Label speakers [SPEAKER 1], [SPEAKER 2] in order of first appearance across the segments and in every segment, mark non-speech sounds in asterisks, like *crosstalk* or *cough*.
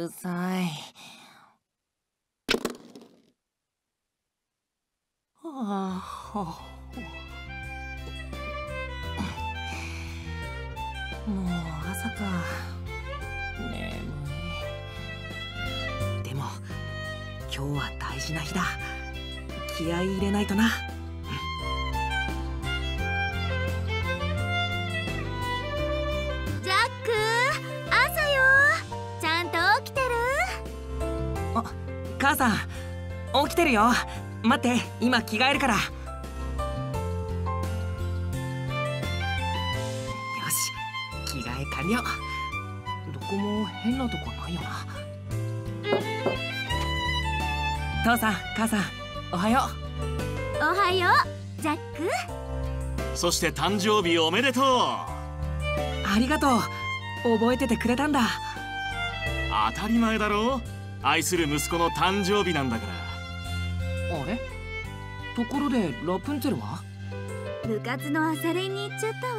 [SPEAKER 1] るさい。ああもう朝か眠いでも今日は大事な日だ気合い入れないとな。さん。起きてるよ。待って。今着替えるから。よし。着替え完了。どこも変なとこないよな。父さん母さんおはよ
[SPEAKER 2] おはようジャック。
[SPEAKER 3] そして誕生日おめでとう。
[SPEAKER 1] ありがとう。覚えててくれたんだ。
[SPEAKER 3] 当たり前だろ愛する息子の誕生日なんだから。
[SPEAKER 1] あれ？ところでラプンツェルは？
[SPEAKER 2] 部活の朝練に行っちゃったわ。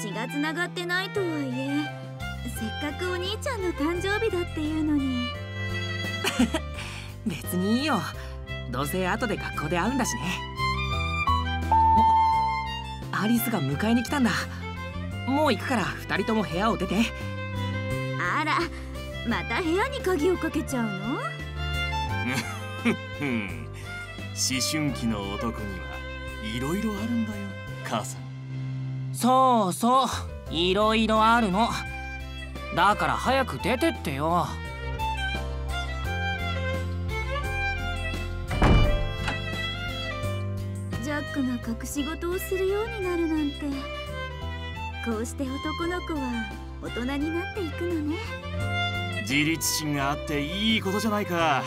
[SPEAKER 2] 血がつながってないとはいえせっかくお兄ちゃんの誕生日だっていうのに。*laughs*
[SPEAKER 1] 別にいいよ。どうせ後で学校で会うんだしね。おアリスが迎えに来たんだ。もう行くから2人とも部屋を出て
[SPEAKER 2] また部屋に鍵をかけちゃうの？
[SPEAKER 3] うん思春期の男にはいろいろあるんだよ母さん。
[SPEAKER 1] そうそういろいろあるの。だから早く出てってよ。
[SPEAKER 2] ジャックが隠し事をするようになるなんて。こうして男の子は大人になっていくのね
[SPEAKER 3] 自立心があっていいことじゃないか。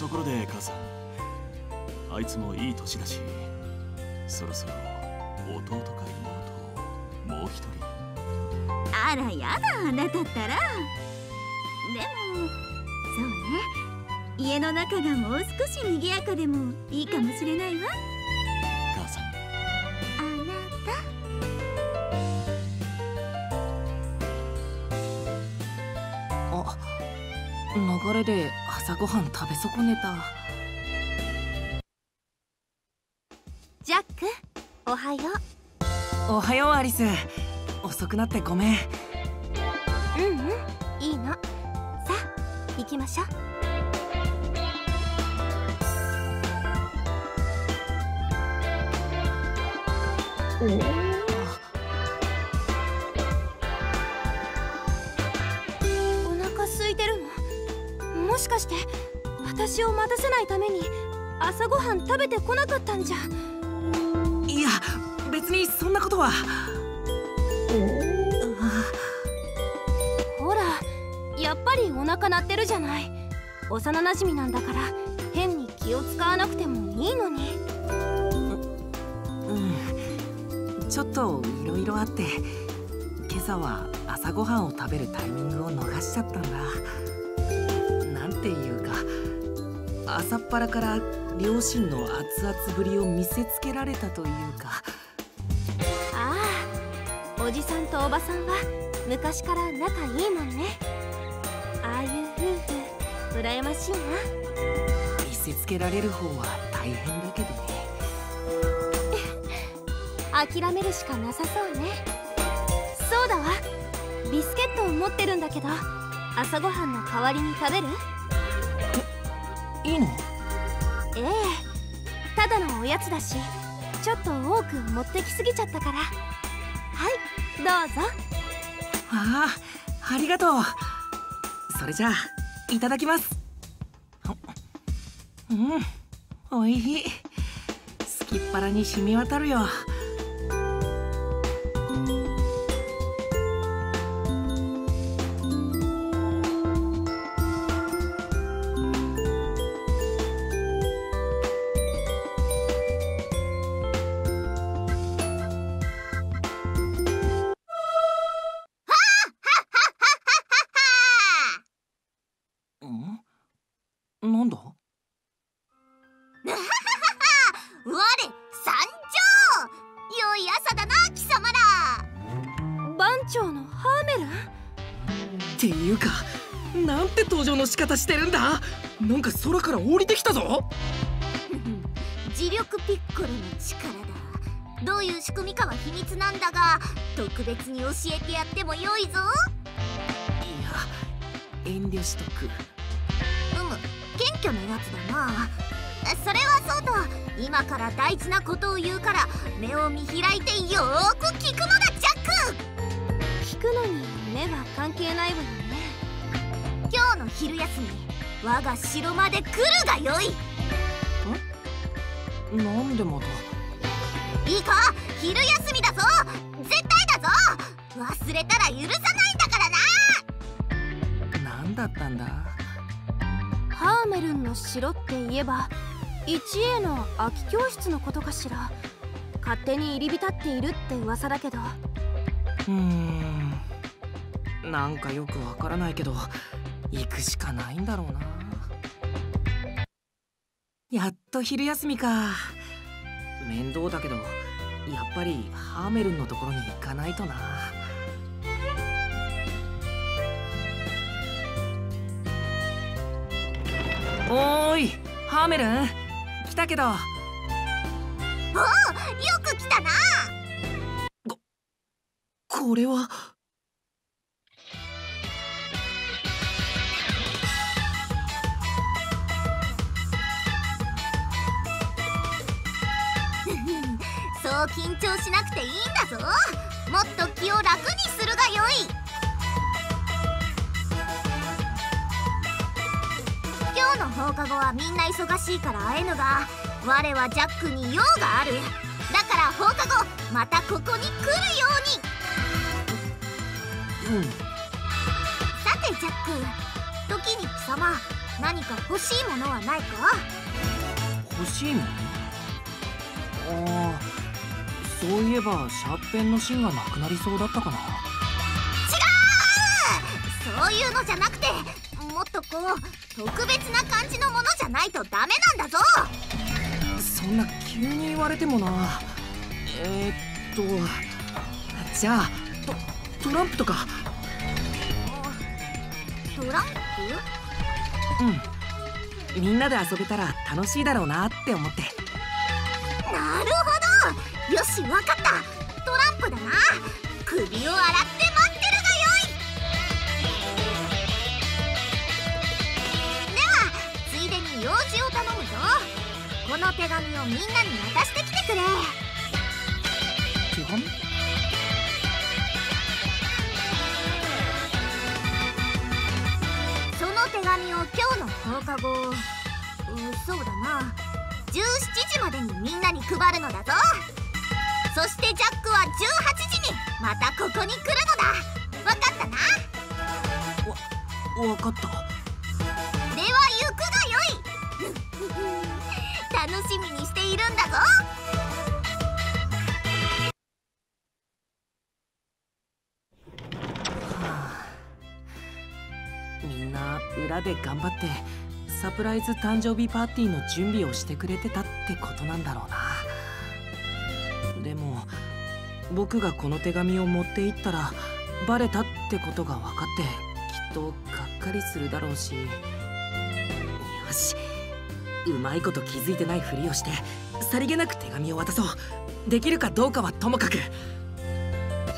[SPEAKER 3] ところで母さんあいつもいい年だしそろそろ弟か妹もう一人。
[SPEAKER 2] あらやだあなたったら。でもそうね。家の中がもう少し賑やかでもいいかもしれないわ。
[SPEAKER 1] 流れで朝ごはん食べ損ねた。
[SPEAKER 2] ジャックおはよ
[SPEAKER 1] おはようアリス。遅くなってごめん。
[SPEAKER 2] ううんうんいいの。さあ行きましょう。おしかして私を待たせないために朝ごはん食べてこなかったんじゃ。
[SPEAKER 1] いや別にそんなことは。
[SPEAKER 2] ほらやっぱりお腹鳴ってるじゃない。幼なじみなんだから変に気を使わなくてもいいのに。
[SPEAKER 1] うんちょっといろいろあって今朝は朝ごはんを食べるタイミングを逃しちゃったんだ朝っぱらから両親の熱々ぶりを見せつけられたというか。
[SPEAKER 2] ああおじさんとおばさんは昔から仲いいもんね。ああいう夫婦羨ましいな。
[SPEAKER 1] 見せつけられる方は大変だけどね。
[SPEAKER 2] 諦めるしかなさそうね。そうだわ。ビスケットを持ってるんだけど朝ごはんの代わりに食べる？
[SPEAKER 1] いいの？
[SPEAKER 2] ええただのおやつだしちょっと多く持ってきすぎちゃったから。はいどうぞ。
[SPEAKER 1] ああありがとう。それじゃあいただきます。うんおいしい。すきっ腹に染み渡るよ
[SPEAKER 2] の
[SPEAKER 1] 仕方してるんだ。なんか空から降りてきたぞ。
[SPEAKER 4] 視力ピッコロの力だ。どういう仕組みかは秘密なんだが特別に教えてやってもよいぞ。いや
[SPEAKER 1] 遠慮しとく。う
[SPEAKER 4] む謙虚なやつだな。それはそうと今から大事なことを言うから目を見開いてよーく聞くのだジャック。
[SPEAKER 2] 聞くのに目は関係ないわよ
[SPEAKER 4] の昼休み我が城まで来るがよい。
[SPEAKER 1] ん？なんでまた？
[SPEAKER 4] いいか昼休みだぞ。絶対だぞ。忘れたら許さないんだから
[SPEAKER 1] な。何だったんだ？
[SPEAKER 2] ハーメルンの城って言えば 1A の空き教室のことかしら。勝手に入り浸っているって噂だけど。
[SPEAKER 1] うーん。なんかよくわからないけど行くしかないんだろうな。やっと昼休みか。面倒だけどやっぱりハーメルンのところに行かないとな。おーいハーメルン来たけど。
[SPEAKER 4] おおよく来たな。
[SPEAKER 1] これは
[SPEAKER 4] はジャックに用がある。だから放課後またここに来るように。
[SPEAKER 1] うん。
[SPEAKER 4] さてジャック。時に貴様何か欲しいものはないか？
[SPEAKER 1] 欲しいもの？ああそういえばシャーペンの芯がなくなりそうだったかな。
[SPEAKER 4] そういうのじゃなくてもっとこう特別な感じのものじゃないとダメなんだぞ
[SPEAKER 1] そんな急に言われてもな。えー、っとじゃあトトランプとか。
[SPEAKER 4] トラン
[SPEAKER 1] うん。みんなで遊べたら楽しいだろうなって思って。
[SPEAKER 4] プなるほど。よしわかった。トランプだな。首を洗ってこの手紙をみんなに渡してきてくれ。
[SPEAKER 1] 手紙？
[SPEAKER 4] その手紙を今日の放課後うそうだな。17時までにみんなに配るのだぞ。そしてジャックは18時にまたここに来るのだ。わかったな？
[SPEAKER 1] わかった
[SPEAKER 4] 楽しみにしているんだぞ。
[SPEAKER 1] みんな裏で頑張ってサプライズ誕生日パーティーの準備をしてくれてたってことなんだろうな。でも僕がこの手紙を持って行ったらバレたってことが分かってきっとがっかりするだろうし。よし。うまいこと気づいてないふりをしてさりげなく手紙を渡そう。できるかどうかはともかく。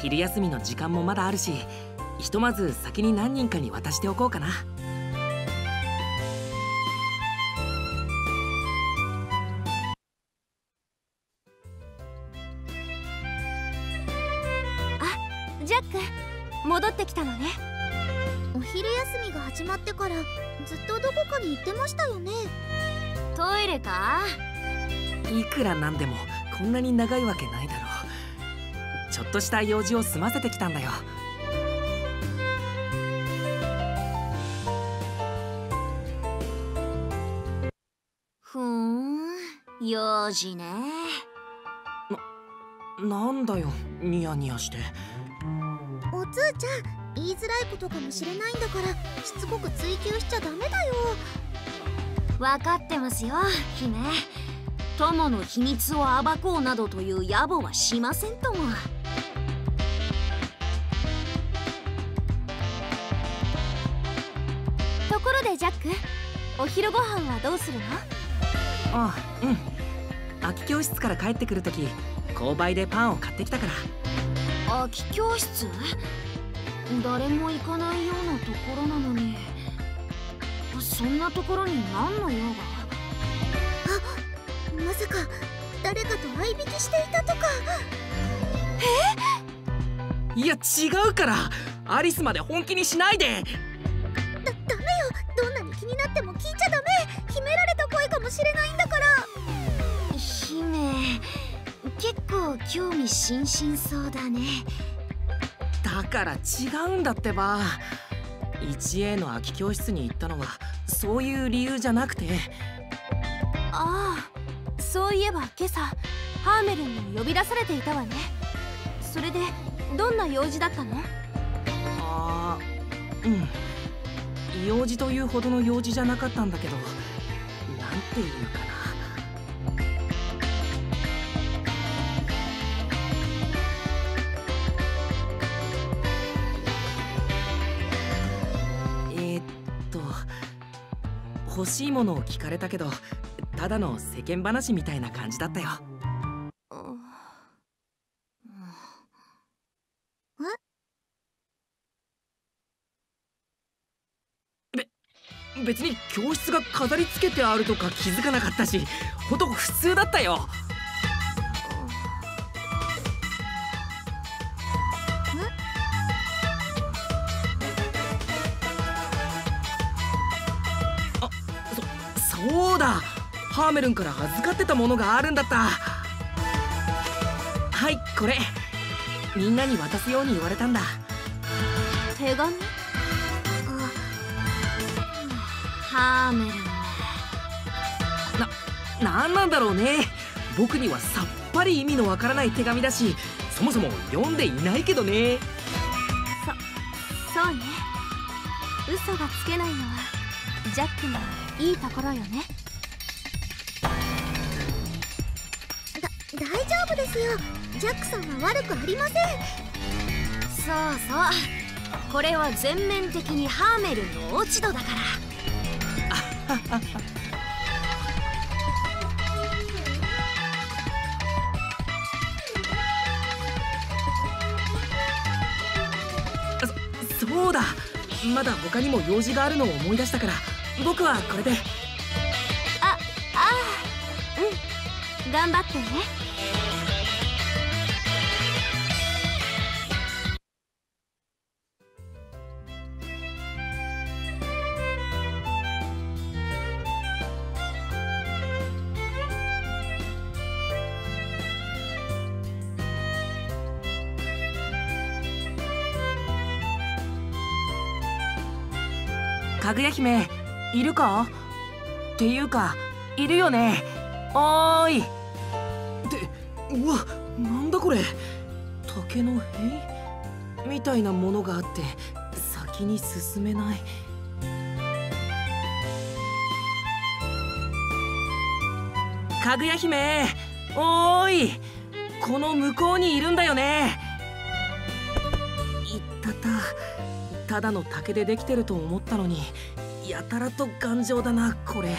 [SPEAKER 1] 昼休みの時間もまだあるしひとまず先に何人かに渡しておこうかな。
[SPEAKER 2] ジャック戻ってきたのね。
[SPEAKER 4] お昼休みが始まってからずっとどこかに行ってましたよね
[SPEAKER 2] トイレか？
[SPEAKER 1] いくらなんでもこんなに長いわけないだろう。ちょっとした用事を済ませてきたんだよ。
[SPEAKER 2] ふーん用事ね。
[SPEAKER 1] なんだよニヤニヤして。
[SPEAKER 4] おつーちゃん言いづらいことかもしれないんだからしつこく追求しちゃダメだよ
[SPEAKER 2] 分かってますよ姫。友の秘密を暴こうなどという野暮はしませんとも。ところでジャックお昼ご飯はどうするの？
[SPEAKER 1] あうん。空き教室から帰ってくる時購買でパンを買ってきたから。
[SPEAKER 2] 空き教室？誰も行かないようなところなのにそんなところに何の用が？
[SPEAKER 5] あまさか誰かと相引きしていたとか。
[SPEAKER 1] え？いや違うから。アリスまで本気にしないで。
[SPEAKER 5] だダメよ。どんなに気になっても聞いちゃダメ。秘められた声かもしれないんだから。
[SPEAKER 2] 姫結構興味津々そうだね。
[SPEAKER 1] だから違うんだってば。1A の空き教室に行ったのはそういう理由じゃなくて。
[SPEAKER 2] ああそういえば今朝ハーメルンに呼び出されていたわね。それでどんな用事だったの？
[SPEAKER 1] ああうん。用事というほどの用事じゃなかったんだけど。なんていうか欲しいものを聞かれたけどただの世間話みたいな感じだったよ。べ別に教室が飾り付けてあるとか気づかなかったしほんと普通だったよ。そそうだ。ハーメルンから預かってたものがあるんだった。はいこれ。みんなに渡すように言われたんだ。
[SPEAKER 2] 手紙？ハーメルン
[SPEAKER 1] な、なんなんだろうね。僕にはさっぱり意味のわからない手紙だしそもそも読んでいないけどね。
[SPEAKER 2] そそうね。嘘がつけないのはジャックのいいところよね。
[SPEAKER 5] だ大丈夫ですよ。ジャックさんは悪くありません。
[SPEAKER 2] そうそう。これは全面的にハーメルンの落ち度だから。
[SPEAKER 1] そそうだ。まだ他にも用事があるのを思い出したから僕はこれで。
[SPEAKER 2] あああ。うん。頑張ってね。
[SPEAKER 1] かぐや姫いるか？っていうかいるよね。おーい。ってうわなんだこれ？竹の塀？みたいなものがあって先に進めない。かぐや姫おーい。この向こうにいるんだよね。いったた。ただの竹でできてると思ったのに。やたらと頑丈だなこれ。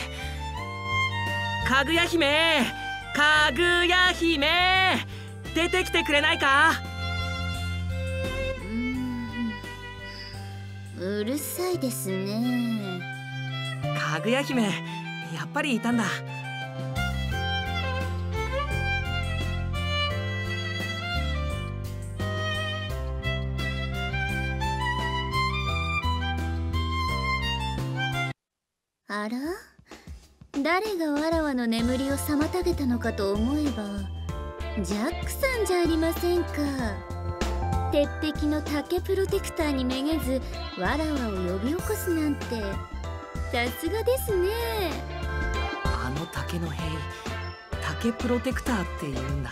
[SPEAKER 1] かぐや姫かぐや姫出てきてくれないか？
[SPEAKER 5] うるさいですね。
[SPEAKER 1] かぐや姫やっぱりいたんだ
[SPEAKER 5] あら？誰がわらわの眠りを妨げたのかと思えばジャックさんじゃありませんか。鉄壁の竹プロテクターにめげずわらわを呼び起こすなんて。さすがですね。
[SPEAKER 1] あの竹の塀竹プロテクターって言うんだ。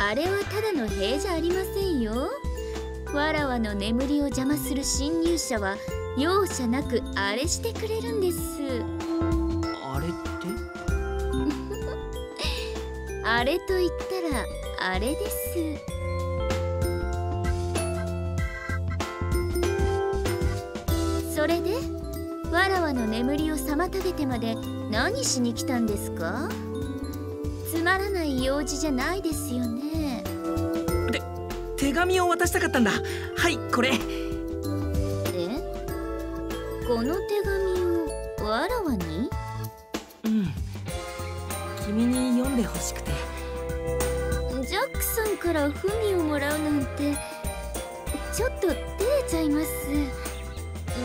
[SPEAKER 5] あれはただの塀じゃありませんよ。わらわの眠りを邪魔する侵入者は容赦なくあれしてくれるんです。
[SPEAKER 1] あれって？*laughs*
[SPEAKER 5] あれと言ったらあれです。それでわらわの眠りを妨げてまで何しに来たんですか？つまらない用事じゃないですよね。
[SPEAKER 1] で手紙を渡したかったんだ。はいこれ。え
[SPEAKER 5] この手紙をわらわに？
[SPEAKER 1] うん。君に読んでほしくて。
[SPEAKER 5] ジャックさんから文をもらうなんてちょっと照れちゃいます。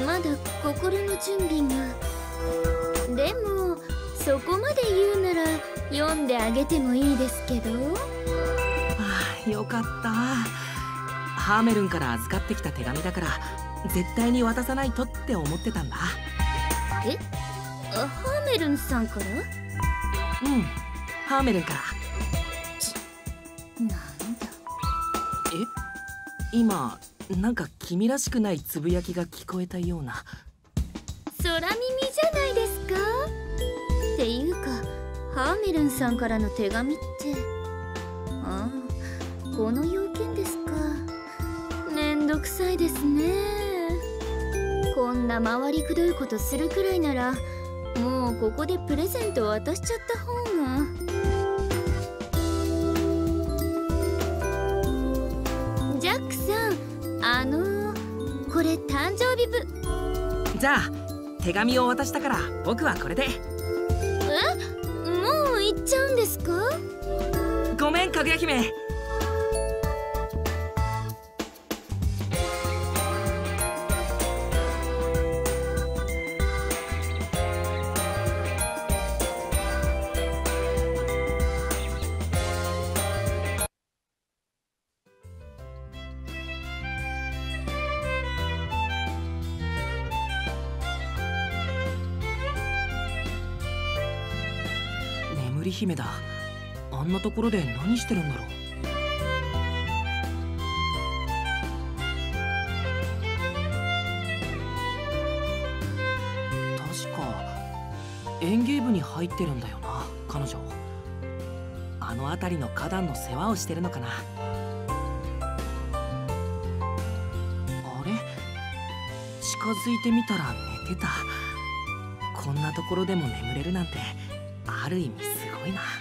[SPEAKER 5] まだ心の準備が。でもそこまで言うなら読んであげてもいいですけど。
[SPEAKER 1] ああよかった。ハーメルンから預かってきた手紙だから絶対に渡さないとって思ってたんだ。
[SPEAKER 5] え？ハーメルンさんから？
[SPEAKER 1] うん。ハーメルンから。
[SPEAKER 5] なんだ？
[SPEAKER 1] え？今なんか君らしくないつぶやきが聞こえたような。
[SPEAKER 5] 空耳じゃないですか？っていうかハーメルンさんからの手紙って。ああこの要件ですか。めんどくさいですねこんな回りくどいことするくらいならもうここでプレゼント渡しちゃった方が。ジャックさんあのー、これ誕生日ぶ。
[SPEAKER 1] じゃあ手紙を渡したから僕はこれで。
[SPEAKER 5] え？もう行っちゃうんですか？
[SPEAKER 1] ごめんかぐや姫姫だ。あんなところで何してるんだろう。確か園芸部に入ってるんだよな彼女。あの辺りの花壇の世話をしてるのかな。あれ？近づいてみたら寝てた。こんなところでも眠れるなんてある意味すご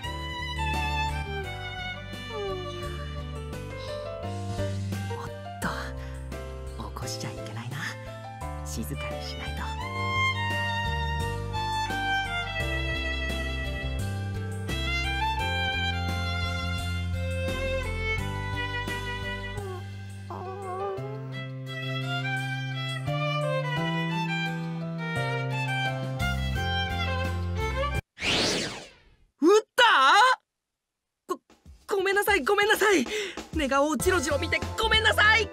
[SPEAKER 1] をジロジロ見てごめんなさい。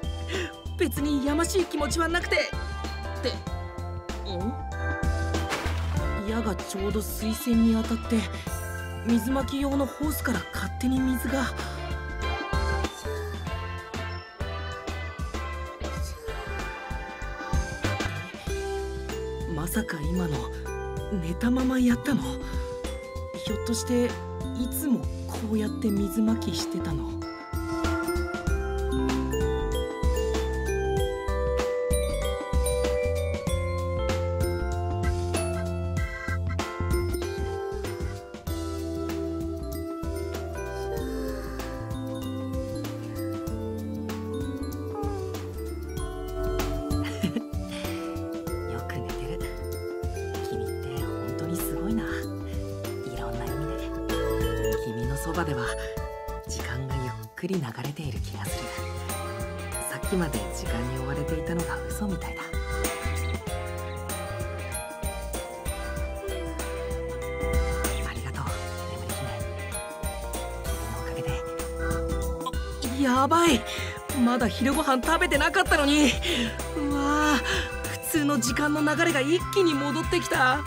[SPEAKER 1] 別にやましい気持ちはなくて。ってん？矢がちょうど水栓に当たって水まき用のホースから勝手に水が。まさか今の寝たままやったの？ひょっとしていつもこうやって水まきしてたの？ばでは時間がゆっくり流れている気がする。さっきまで時間に追われていたのが嘘みたいだ。ありがとう。眠り姫君のおかげで。やばい。まだ昼ご飯食べてなかったのに。うわあ。普通の時間の流れが一気に戻ってきた。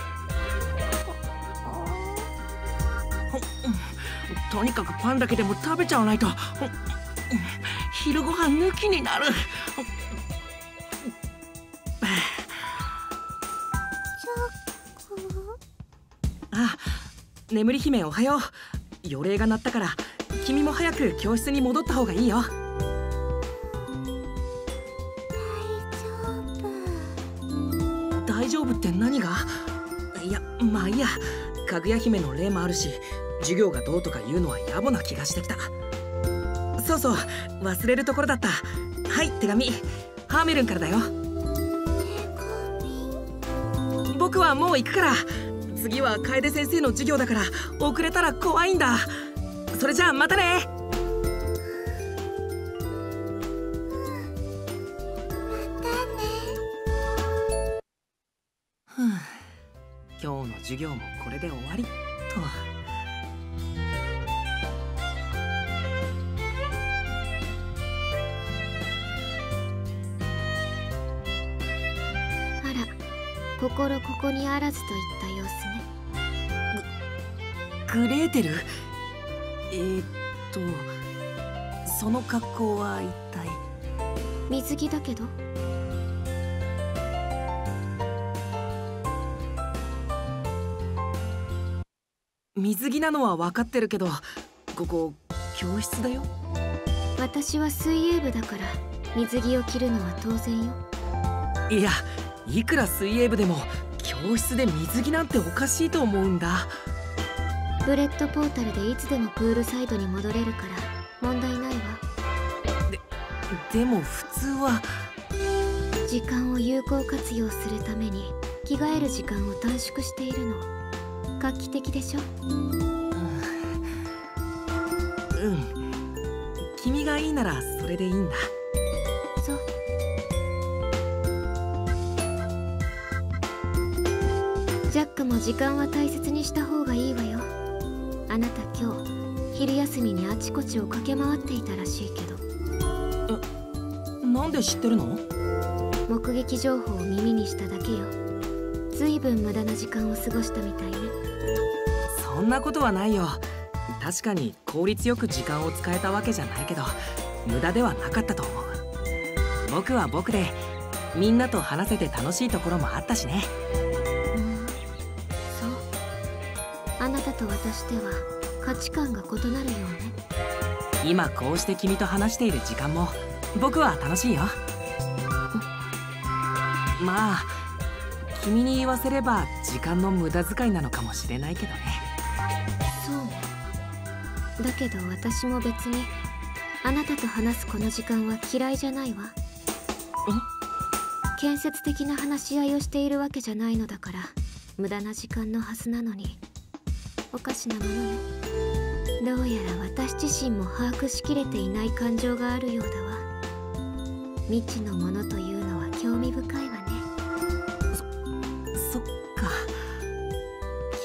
[SPEAKER 1] とにかくパンだけでも食べちゃわないと。昼ご飯抜きになる。ほあ眠り姫おはよう。予令が鳴ったから君も早く教室に戻った方がいいよ。大丈夫って何が？いやまあいいや。かぐや姫の例もあるし授業がどうとか言うのは野暮な気がしてきた。そうそう忘れるところだった。はい手紙。ハーメルンからだよ。僕はもう行くから。次は楓先生の授業だから遅れたら怖いんだ。それじゃあまたね。今日の授業もこれで終わり
[SPEAKER 6] ここにあらずといった様子ね。
[SPEAKER 1] グレーテル？えー、っとその格好は一体？
[SPEAKER 6] 水着だけど。
[SPEAKER 1] 水着なのは分かってるけどここ教室だよ。
[SPEAKER 6] 私は水泳部だから水着を着るのは当然よ。
[SPEAKER 1] いやいくら水泳部でも教室で水着なんておかしいと思うんだ。
[SPEAKER 6] ブレッドポータルでいつでもプールサイドに戻れるから問題ないわ。
[SPEAKER 1] でも普通は。
[SPEAKER 6] 時間を有効活用するために着替える時間を短縮しているの。画期的でしょ？
[SPEAKER 1] うん。君がいいならそれでいいんだ
[SPEAKER 6] 時間は大切にした方がいいわよ。あなた今日昼休みにあちこちを駆け回っていたらしいけど。
[SPEAKER 1] なんで知ってるの？
[SPEAKER 6] 目撃情報を耳にしただけよ。随分無駄な時間を過ごしたみたいね。
[SPEAKER 1] そんなことはないよ。確かに効率よく時間を使えたわけじゃないけど無駄ではなかったと思う。僕は僕でみんなと話せて楽しいところもあったしね
[SPEAKER 6] 私では価値観が異なるようね。
[SPEAKER 1] 今こうして君と話している時間も僕は楽しいよ。まあ君に言わせれば時間の無駄遣いなのかもしれないけどね。
[SPEAKER 6] そう。だけど私も別にあなたと話すこの時間は嫌いじゃないわ。建設的な話し合いをしているわけじゃないのだから無駄な時間のはずなのにおかしなものね。どうやら私自身も把握しきれていない感情があるようだわ。未知のものというのは興味深いわね。
[SPEAKER 1] そっか。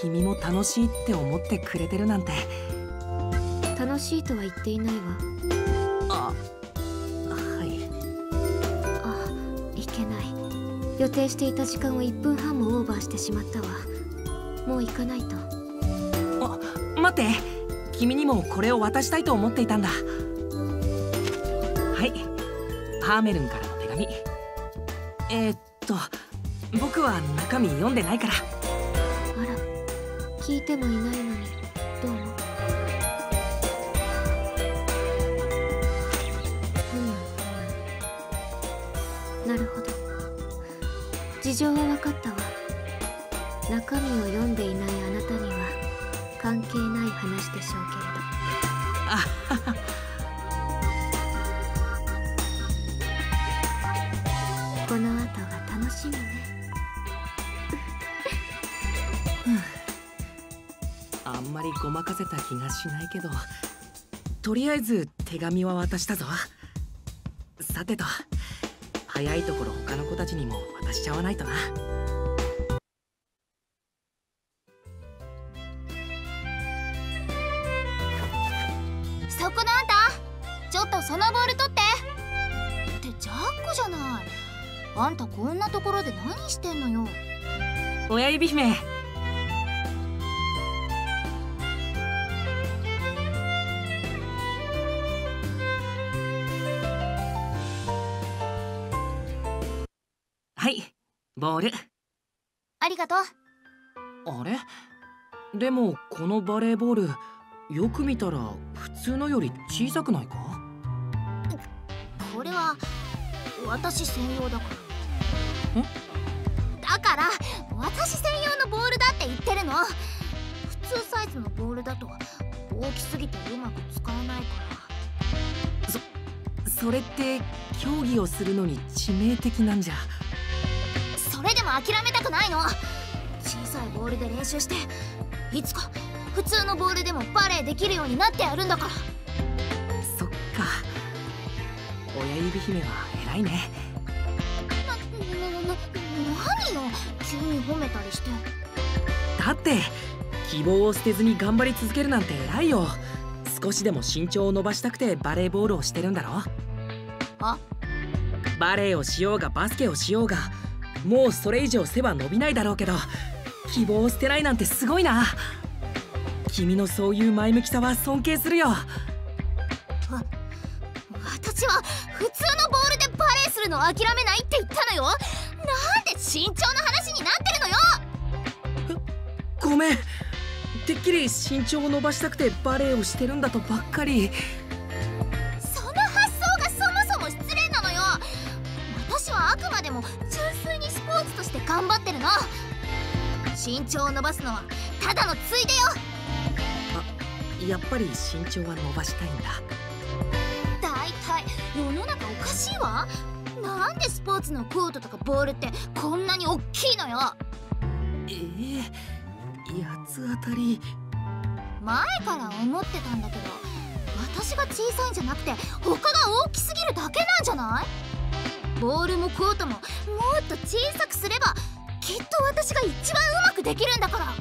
[SPEAKER 1] 君も楽しいって思ってくれてるなんて。
[SPEAKER 6] 楽しいとは言っていないわ。
[SPEAKER 1] あはい。
[SPEAKER 6] あいけない。予定していた時間を1分半もオーバーしてしまったわ。もう行かないと。
[SPEAKER 1] あ待って。君にもこれを渡したいと思っていたんだ。はい。ハーメルンからの手紙。えー、っと僕は中身読んでないから。
[SPEAKER 6] あら聞いてもいないのに。どうもう？ん。なるほど。事情は分かったわ。中身を読んでいないあなたには関係ない話でしょう
[SPEAKER 1] あはは
[SPEAKER 6] けれど。この後が楽しみね。
[SPEAKER 1] あんまりごまかせた気がしないけど。とりあえず手紙は渡したぞ。さてと。早いところ他の子たちにも渡しちゃわないとな。親指姫。はいボール
[SPEAKER 7] ありがとう。
[SPEAKER 1] あれ？でもこのバレーボールよく見たら普通のより小さくないか？
[SPEAKER 7] これは私専用だから
[SPEAKER 8] 通サイズのボールだと大きすぎてうまく使えないから
[SPEAKER 1] それって競技をするのに致命的なんじゃ。
[SPEAKER 8] それでも諦めたくないの。小さいボールで練習していつか普通のボールでもバレーできるようになってやるんだから。
[SPEAKER 1] そっか。親指姫は偉いね。
[SPEAKER 8] な、な、な、何よ急に褒めたりして
[SPEAKER 1] だって希望を捨てずに頑張り続けるなんて偉いよ。少しでも身長を伸ばしたくてバレーボールをしてるんだろ。
[SPEAKER 8] あ？
[SPEAKER 1] バレーをしようがバスケをしようがもうそれ以上背は伸びないだろうけど希望を捨てないなんてすごいな。君のそういう前向きさは尊敬するよ。
[SPEAKER 8] 私は普通のボールでバレーするのを諦めないって言ったのよ。なんで身長の話になってるのよ。
[SPEAKER 1] ごめんきり身長を伸ばしたくてバレーをしてるんだとばっかり。
[SPEAKER 8] その発想がそもそも失礼なのよ。私はあくまでも純粋にスポーツとして頑張ってるの。身長を伸ばすのはただのついでよ。
[SPEAKER 1] やっぱり身長は伸ばしたいんだ。
[SPEAKER 8] だいたい世の中おかしいわ。なんでスポーツのコートとかボールってこんなに大きいのよ。
[SPEAKER 1] ええ八つ当たり。
[SPEAKER 8] 前から思ってたんだけど私が小さいんじゃなくて他が大きすぎるだけなんじゃない？ボールもコートももっと小さくすればきっと私が一番うまくできるんだから。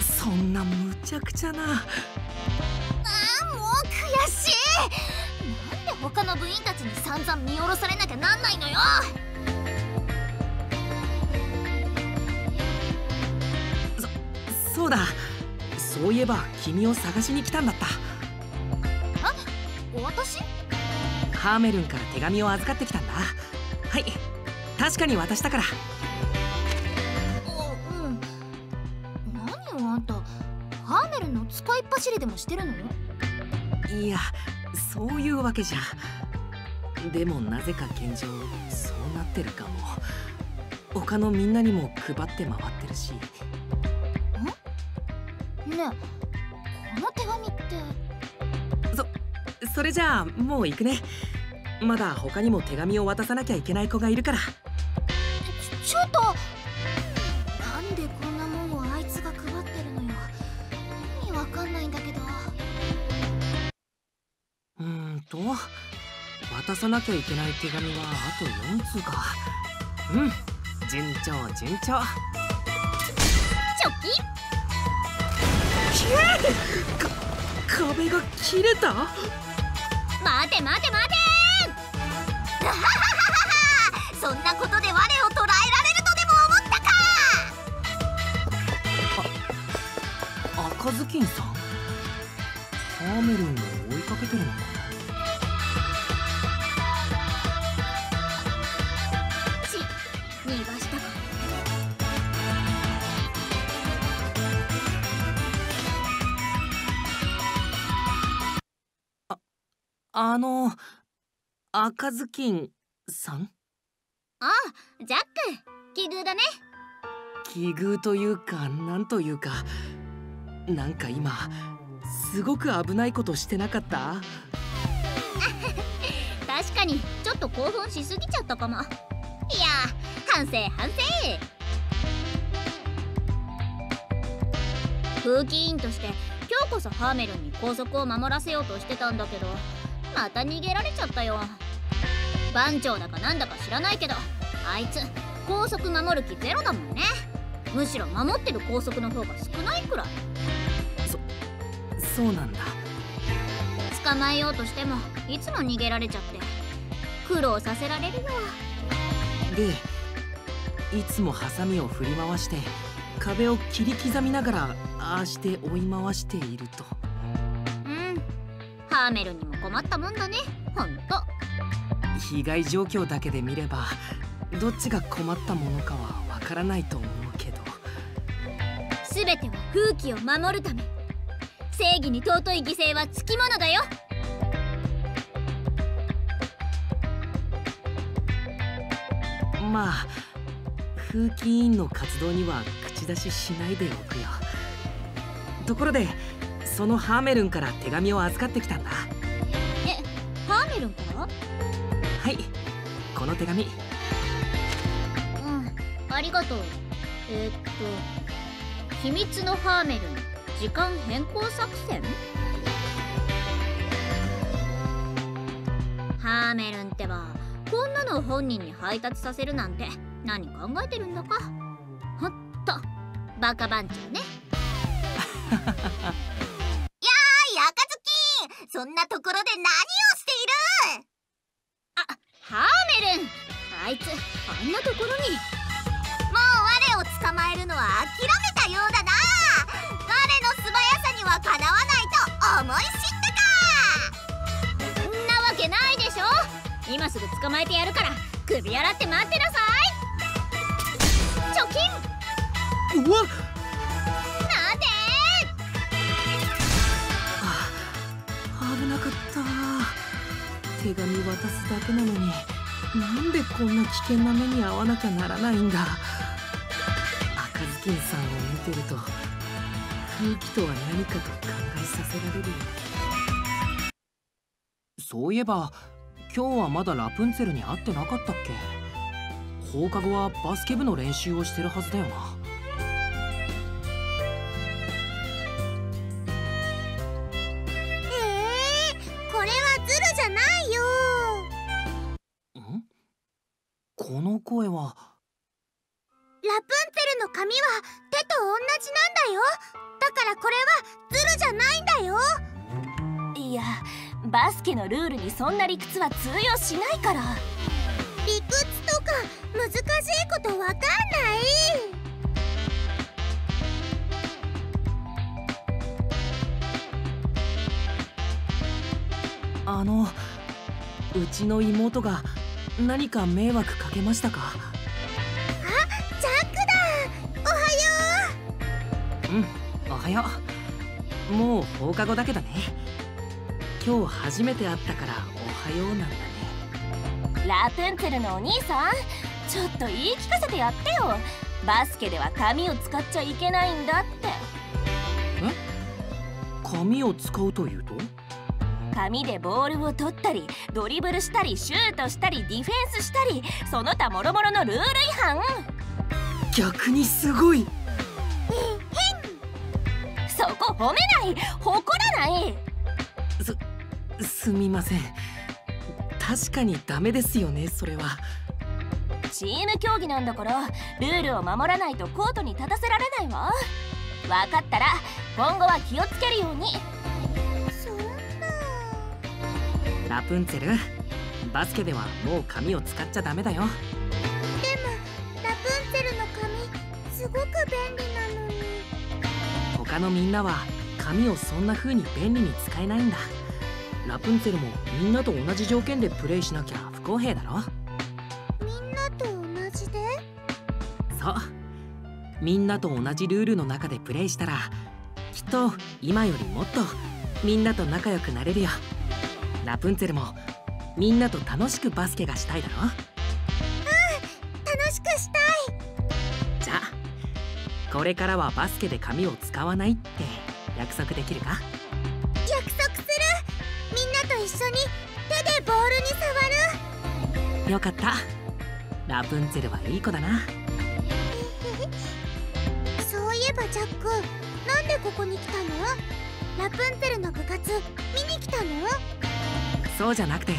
[SPEAKER 1] そんな無茶苦茶な。
[SPEAKER 8] あーもう悔しい。なんで他の部員たちに散々見下ろされなきゃなんないのよ？
[SPEAKER 1] そうだ。そういえば君を探しに来たんだった。
[SPEAKER 8] 私？
[SPEAKER 1] ハーメルンから手紙を預かってきたんだ。はい。確かに渡したから。
[SPEAKER 8] おうん。何よあんた。ハーメルンの使いっ走りでもしてるの？
[SPEAKER 1] いやそういうわけじゃ。でもなぜか現状そうなってるかも。他のみんなにも配って回ってるし
[SPEAKER 8] ねえこの手紙って。
[SPEAKER 1] それじゃあもう行くね。まだ他にも手紙を渡さなきゃいけない子がいるから。
[SPEAKER 8] ちちょっと。なんでこんなもんをあいつが配ってるのよ。意味わかんないんだけど。
[SPEAKER 1] うーんと渡さなきゃいけない手紙はあと4通か。うん順調順調壁が切れた？
[SPEAKER 8] 待て待て待て。*laughs* そんなことで我を捉えられるとでも思ったか。
[SPEAKER 1] 赤ずきんさん？ハーメルンを追いかけてるのかあの赤ずきんさん？
[SPEAKER 8] ああジャック奇遇だね。
[SPEAKER 1] 奇遇というかなんというかなんか今すごく危ないことしてなかった？*laughs*
[SPEAKER 8] 確かにちょっと興奮しすぎちゃったかも。いや反省反省。風紀委員として今日こそハーメルンに拘束を守らせようとしてたんだけどまた逃げられちゃったよ。番長だかなんだか知らないけどあいつ拘束守る気ゼロだもんね。むしろ守ってる拘束の方が少ないくらい。
[SPEAKER 1] そうなんだ。
[SPEAKER 8] 捕まえようとしてもいつも逃げられちゃって苦労させられるよ。
[SPEAKER 1] でいつもハサミを振り回して壁を切り刻みながらああして追い回していると。
[SPEAKER 8] うんハーメルンにも困ったもんだね。ほんと。
[SPEAKER 1] 被害状況だけで見ればどっちが困ったものかはわからないと思うけど。
[SPEAKER 8] 全ては風紀を守るため。正義に尊い犠牲はつきものだよ。
[SPEAKER 1] まあ風紀委員の活動には口出ししないでおくよ。ところでそのハーメルンから手紙を預かってきたんだ。
[SPEAKER 4] えハーメルンから？
[SPEAKER 1] はいこの手紙。
[SPEAKER 4] うんありがとう。えー、っと秘密のハーメルン時間変更作戦？ハーメルンってばこんなの本人に配達させるなんて何考えてるんだか。ほんとバカ番長ね *laughs*
[SPEAKER 7] そんなところで何をしている？
[SPEAKER 4] あハーメルン。あいつあんなところに
[SPEAKER 7] もう我を捕まえるのは諦めたようだな我の素早さにはかなわないと思い知ったか。
[SPEAKER 4] そんなわけないでしょ今すぐ捕まえてやるから首洗って待ってなさい貯金
[SPEAKER 1] うわ
[SPEAKER 4] な
[SPEAKER 1] だけなのになんでこんな危険な目に遭わなきゃならないんだ？赤ずきんさんを見てると雰囲気とは何かと考えさせられるよ。そういえば今日はまだラプンツェルに会ってなかったっけ？放課後はバスケ部の練習をしてるはずだよな声は。
[SPEAKER 7] ラプンツェルの髪は手と同じなんだよ。だからこれはズルじゃないんだよ。
[SPEAKER 9] いやバスケのルールにそんな理屈は通用しないから。
[SPEAKER 7] 理屈とか難しいことわかんない。
[SPEAKER 1] あのうちの妹が何か迷惑かけましたか？
[SPEAKER 7] ジャックだ。おはよ
[SPEAKER 1] う。んおはよう。もう放課後だけどね。今日初めて会ったからおはようなんだね。
[SPEAKER 9] ラプンツェルのお兄さんちょっと言い聞かせてやってよ。バスケでは髪を使っちゃいけないんだって。
[SPEAKER 1] 髪を使うというと？
[SPEAKER 9] 髪でボールを取ったりドリブルしたりシュートしたりディフェンスしたりその他もろもろのルール違反。
[SPEAKER 1] 逆にすごい。
[SPEAKER 9] そこ褒めない。誇らない。
[SPEAKER 1] すみません。確かにダメですよねそれは。
[SPEAKER 9] チーム競技なんだからルールを守らないとコートに立たせられないわ。分かったら今後は気をつけるように
[SPEAKER 1] ラプンツェル。バスケではもう髪を使っちゃダメだよ。
[SPEAKER 7] でもラプンツェルの髪すごく便利なのに。
[SPEAKER 1] 他のみんなは髪をそんな風に便利に使えないんだ。ラプンツェルもみんなと同じ条件でプレイしなきゃ不公平だろ。
[SPEAKER 7] みんなと同じで？
[SPEAKER 1] そう。みんなと同じルールの中でプレイしたらきっと今よりもっとみんなと仲良くなれるよラプンツェルも。みんなと楽しくバスケがしたいだろ？
[SPEAKER 7] 楽しくしたい。
[SPEAKER 1] じゃあこれからはバスケで髪を使わないって約束できるか？
[SPEAKER 7] 約束する。みんなと一緒に手でボールに触る。
[SPEAKER 1] よかった。ラプンツェルはいい子だな。*laughs*
[SPEAKER 7] そういえばジャックなんでここに来たの？ラプンツェルの部活見に来たの？
[SPEAKER 1] そうじゃなくて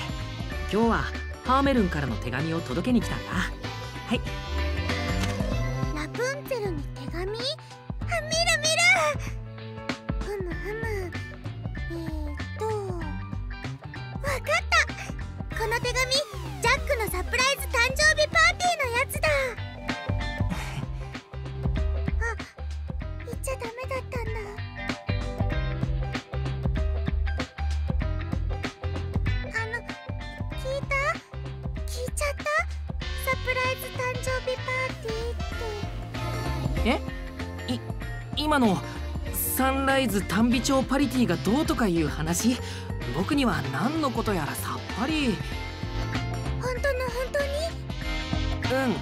[SPEAKER 1] 今日はハーメルンからの手紙を届けに来たんだ。
[SPEAKER 7] ライズ
[SPEAKER 1] 短尾町パリティがどうとかいう話。僕には何のことやらさっぱり。
[SPEAKER 7] 本当の本当に？
[SPEAKER 1] うん。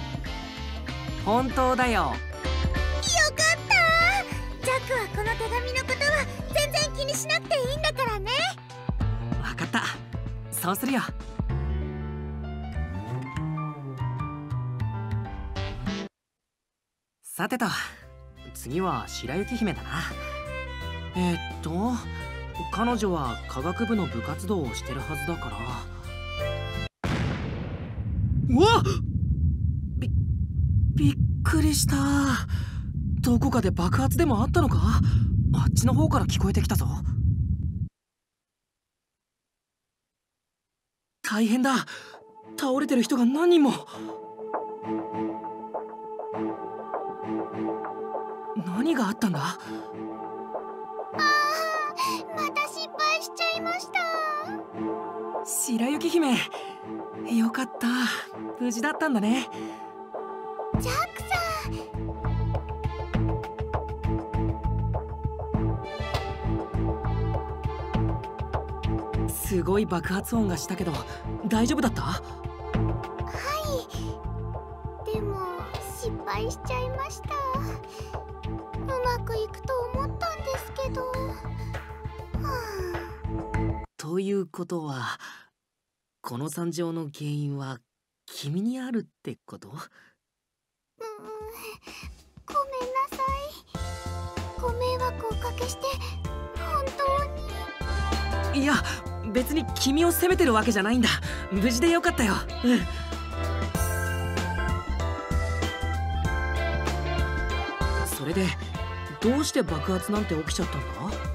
[SPEAKER 1] 本当だよ。
[SPEAKER 7] よかった。ジャッャックはこの手紙のことは全然気にしなくていいんだからね。
[SPEAKER 1] 分かった。そうするよ。さてと。次は白雪姫だなえー、っと彼女は科学部の部活動をしてるはずだから。うわびびっくりした。どこかで爆発でもあったのか？あっちの方から聞こえてきたぞ。大変だ。倒れてる人が何人も。何があったんだ？
[SPEAKER 7] また失敗しちゃいました。
[SPEAKER 1] 白雪姫よかった。無事だったんだね。
[SPEAKER 7] ジャックさん。
[SPEAKER 1] すごい爆発音がしたけど大丈夫だった？
[SPEAKER 7] はい。でも失敗しちゃいました。
[SPEAKER 1] いうことはこの惨状の原因は君にあるってこと？
[SPEAKER 7] うーんごめんなさい。ご迷惑をおかけして本当に。
[SPEAKER 1] いや別に君を責めてるわけじゃないんだ。無事でよかったよ。うん。それでどうして爆発なんて起きちゃったんだ？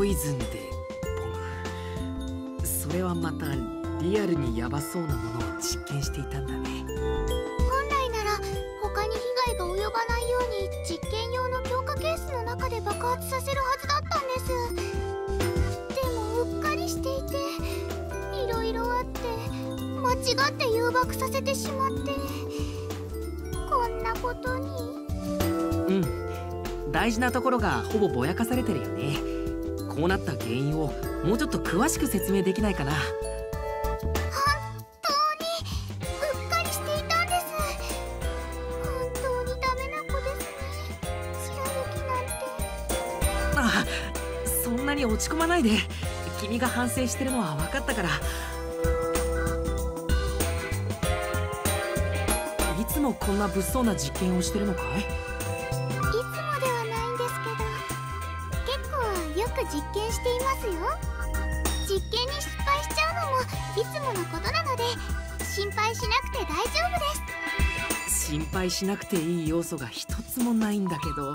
[SPEAKER 7] ポイズンで。
[SPEAKER 1] ボムそれはまたリアルにヤバそうなものを実験していたんだね。
[SPEAKER 7] 本来なら他に被害が及ばないように実験用の強化ケースの中で爆発させるはずだったんです。でもうっかりしていていろいろあって間違って誘爆させてしまって。こんなことに。
[SPEAKER 1] うん。大事なところがほぼぼやかされてるよねこうなった原因をもうちょっと詳しく説明できないかな。
[SPEAKER 7] 本当にうっかりしていたんです。本当にダメな子です。ね白雪なんて。
[SPEAKER 1] あそんなに落ち込まないで。君が反省してるのは分かったから。いつもこんな物騒な実験をしてるのかい？
[SPEAKER 7] 実験していますよ。実験に失敗しちゃうのもいつものことなので心配しなくて大丈夫です。
[SPEAKER 1] 心配しなくていい要素が一つもないんだけど。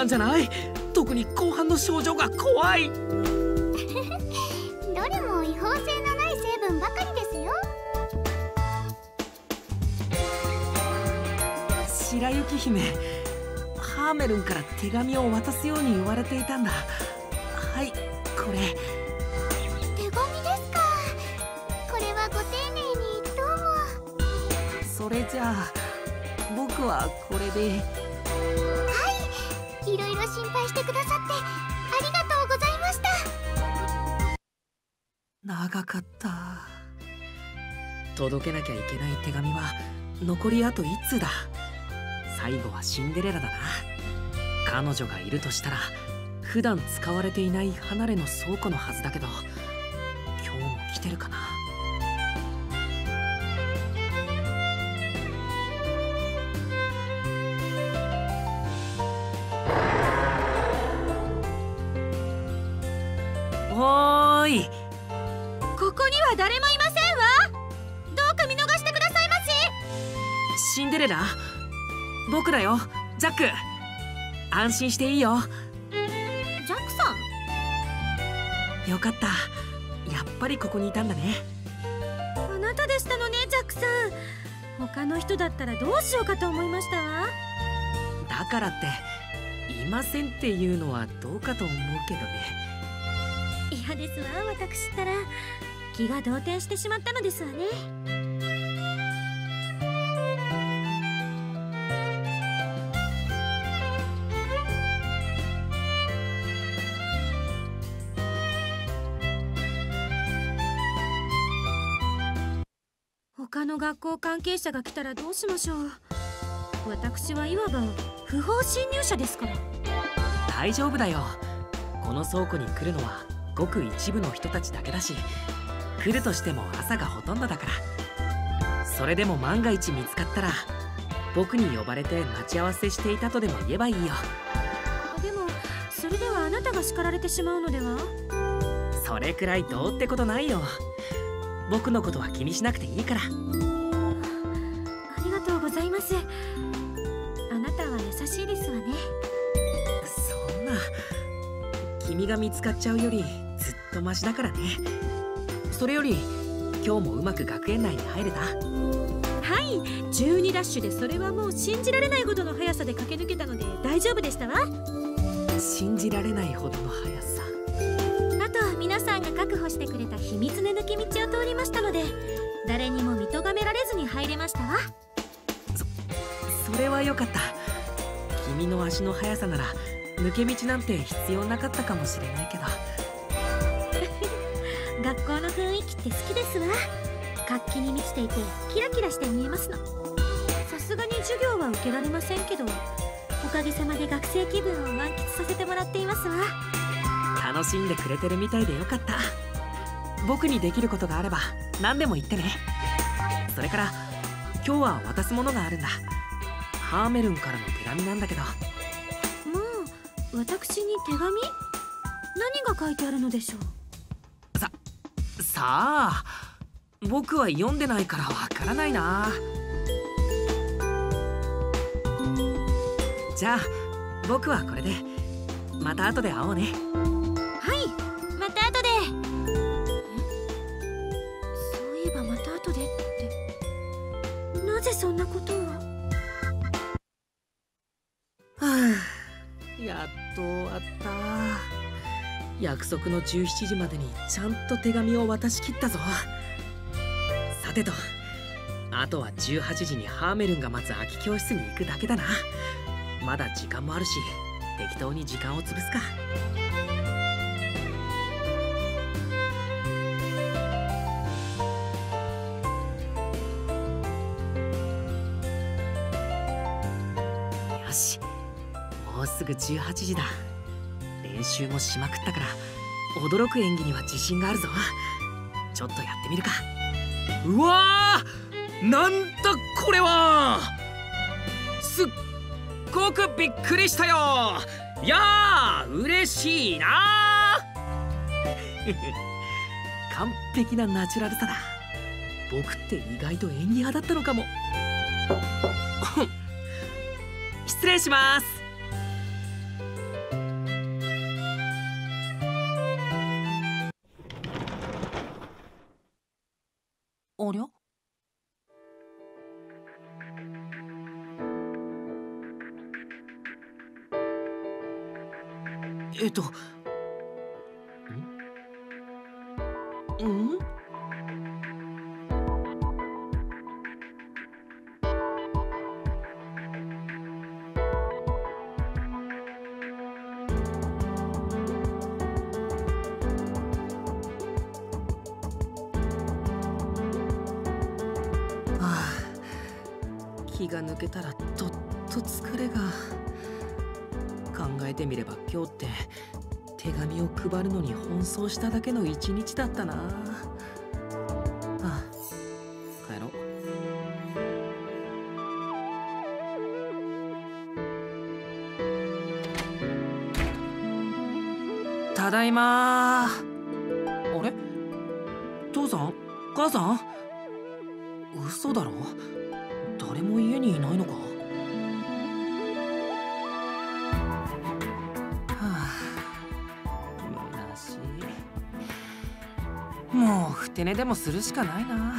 [SPEAKER 7] なんじゃない？
[SPEAKER 1] 特に後半の症状が怖い。*laughs*
[SPEAKER 7] どれも違法性のない成分ばかりですよ。
[SPEAKER 1] 白雪姫ハーメルンから手紙を渡すように言われていたんだ。はいこれ。
[SPEAKER 7] 手紙ですか。これはご丁寧にどうも
[SPEAKER 1] それじゃあ僕はこれで
[SPEAKER 7] ろいろ心配してくださってありがとうございました。
[SPEAKER 1] 長かった。届けなきゃいけない手紙は残りあと1通だ。最後はシンデレラだな。彼女がいるとしたら普段使われていない離れの倉庫のはずだけど今日も来てるかな。ク安心していいよ。
[SPEAKER 5] ジャックさん。
[SPEAKER 1] よかった。やっぱりここにいたんだね。
[SPEAKER 10] あなたでしたのねジャックさん。他の人だったらどうしようかと思いましたわ。
[SPEAKER 1] だからっていませんっていうのはどうかと思うけどね。
[SPEAKER 10] 嫌ですわ私ったら。気が動転してしまったのですわね学校関係者が来たらどうしましょう。私はいわば不法侵入者ですから。
[SPEAKER 1] 大丈夫だよ。この倉庫に来るのはごく一部の人たちだけだし来るとしても朝がほとんどだから。それでも万が一見つかったら僕に呼ばれて待ち合わせしていたとでも言えばいいよ。
[SPEAKER 10] でもそれではあなたが叱られてしまうのでは？
[SPEAKER 1] それくらいどうってことないよ。僕のことは気にしなくていいから
[SPEAKER 10] が
[SPEAKER 1] 見つかっちゃうよりずっとマシだからね。それより今日もうまく学園内に入れた？
[SPEAKER 10] はい。12ダッシュでそれはもう信じられないほどの速さで駆け抜けたので大丈夫でしたわ。
[SPEAKER 1] 信じられないほどの速さ。
[SPEAKER 10] あとは皆さんが確保してくれた秘密の抜け道を通りましたので誰にも見とがめられずに入れましたわ。
[SPEAKER 1] それは良かった。君の足の速さなら抜け道なんて必要なかったかもしれないけど。*laughs*
[SPEAKER 10] 学校の雰囲気って好きですわ。活気に満ちていてキラキラして見えますの。さすがに授業は受けられませんけどおかげさまで学生気分を満喫させてもらっていますわ。
[SPEAKER 1] 楽しんでくれてるみたいでよかった。僕にできることがあれば何でも言ってね。それから今日は渡すものがあるんだ。ハーメルンからの手紙なんだけど
[SPEAKER 10] 私に手紙？何が書いてあるのでしょう？
[SPEAKER 1] さあ僕は読んでないからわからないな。じゃあ僕はこれでまた後で会おうね。
[SPEAKER 10] はいまた後で。そういえばまた後でって。なぜそんなことを？
[SPEAKER 1] と終わった。約束の17時までにちゃんと手紙を渡し切ったぞ。さてとあとは18時にハーメルンが待つ空き教室に行くだけだな。まだ時間もあるし適当に時間を潰すか。すぐ18時だ。練習もしまくったから驚く演技には自信があるぞ。ちょっとやってみるか。うわーなんだこれは。すっごくびっくりしたよ。いやー嬉しいな。*laughs* 完璧なナチュラルさだ。僕って意外と演技派だったのかも。*coughs* 失礼します走しただけの一日だったな。もうふて寝でもするしかないな。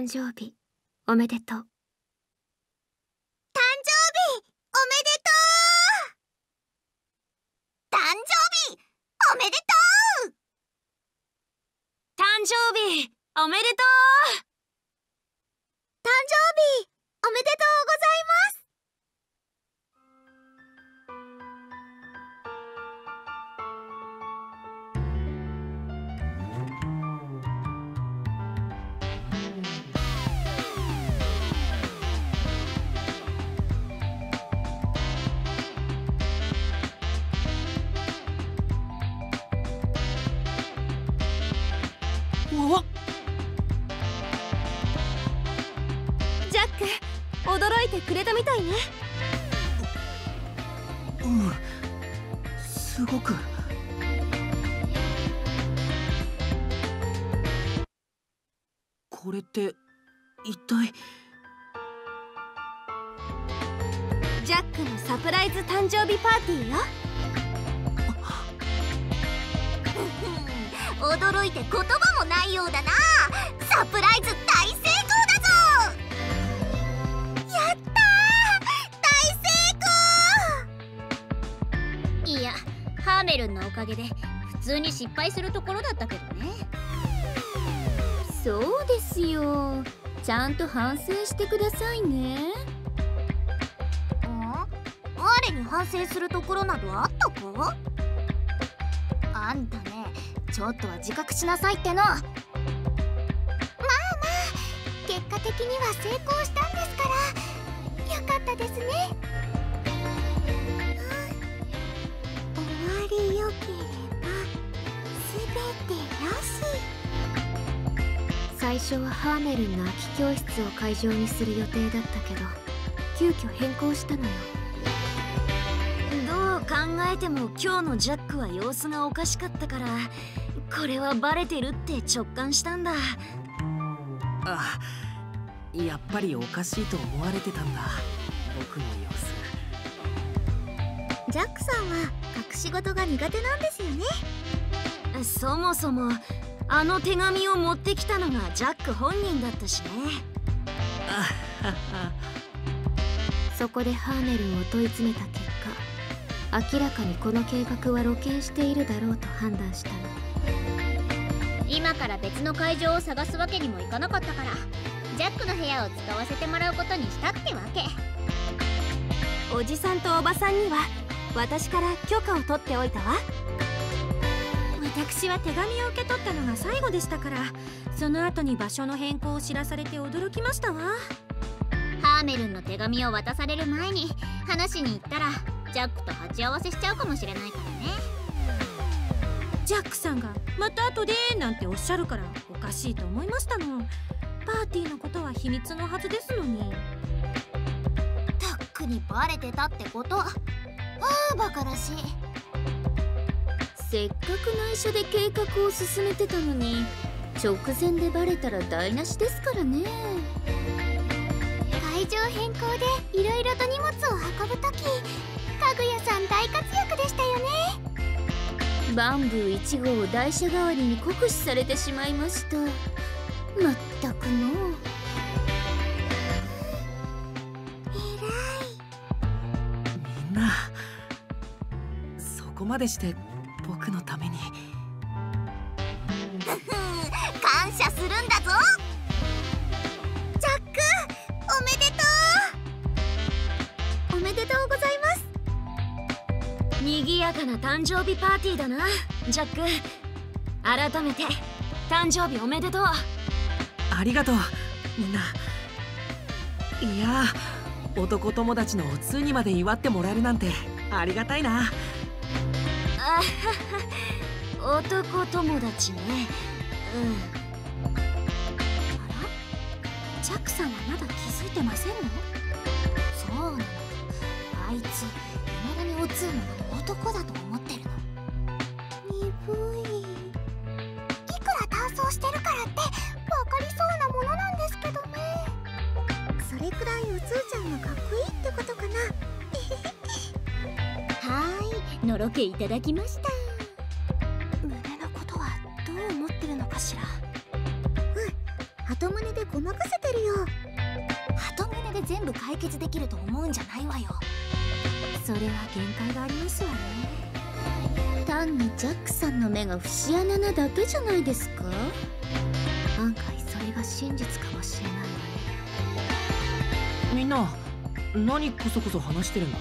[SPEAKER 8] 誕生日おめでと
[SPEAKER 7] う。
[SPEAKER 1] ん
[SPEAKER 5] と反省してくださいね。
[SPEAKER 7] 功ん？我に反省するところなどあったか？あんたねちょっとは自覚しなさいっての。まあまあ結果的には成功したんですから。よかったですね。終わりよけ
[SPEAKER 6] 最初はハーメルンの空き教室を会場にする予定だったけど急遽変更したのよ。
[SPEAKER 8] どう考えても今日のジャックは様子がおかしかったからこれはバレてるって直感したんだ。
[SPEAKER 1] あやっぱりおかしいと思われてたんだ。僕の様子。
[SPEAKER 7] ジャックさんは隠し事が苦手なんですよね。
[SPEAKER 8] そもそもあの手紙を持ってきたのがジャック本人だったしね。*laughs*
[SPEAKER 6] そこでハーメルンを問い詰めた結果明らかにこの計画は露見しているだろうと判断したの。
[SPEAKER 5] 今から別の会場を探すわけにもいかなかったからジャックの部屋を使わせてもらうことにしたってわけ。
[SPEAKER 8] おじさんとおばさんには私から許可を取っておいたわ
[SPEAKER 10] 私は手紙を受け取ったのが最後でしたからその後に場所の変更を知らされて驚きましたわ。
[SPEAKER 5] ハーメルンの手紙を渡される前に話に行ったらジャックと鉢合わせしちゃうかもしれないからね。
[SPEAKER 10] ジャックさんが「また後で」なんておっしゃるからおかしいと思いましたの。パーティーのことは秘密のはずですのに。
[SPEAKER 7] タックにバレてたってこと。ああバカらし。い
[SPEAKER 5] せっかく内緒で計画を進めてたのに直前でバレたら台無しですからね。
[SPEAKER 7] 会場変更でいろいろと荷物を運ぶときかぐやさん大活躍でしたよね。
[SPEAKER 5] バンブー1号を台車代わりに酷使されてしまいました。まったくのう。
[SPEAKER 1] みんなそこまでして僕のために。
[SPEAKER 7] 感謝するんだぞ。ジャックおめでとう。おめでとうございます。
[SPEAKER 8] 賑やかな誕生日パーティーだなジャック。改めて誕生日おめでとう。
[SPEAKER 1] ありがとうみんな。いや男友達のお通にまで祝ってもらえるなんてありがたいな
[SPEAKER 5] 男友達ね。うん。あら？
[SPEAKER 10] ジャックさんはまだ気づいてませんの？
[SPEAKER 7] そうなの。あいつ未だにおつうのは男だと思ってるの。鈍い。ーい
[SPEAKER 5] のろけいただきました。
[SPEAKER 10] 胸のことはどう思ってるのかしら？
[SPEAKER 7] 鳩胸でごまかせてるよ。鳩胸で全部解決できると思うんじゃないわよ。
[SPEAKER 10] それは限界がありますわね。
[SPEAKER 5] 単にジャックさんの目が節穴なだけじゃないですか？
[SPEAKER 6] 案外それが真実かもしれない。わね
[SPEAKER 1] みんな何こそこそ話してるの？
[SPEAKER 7] あ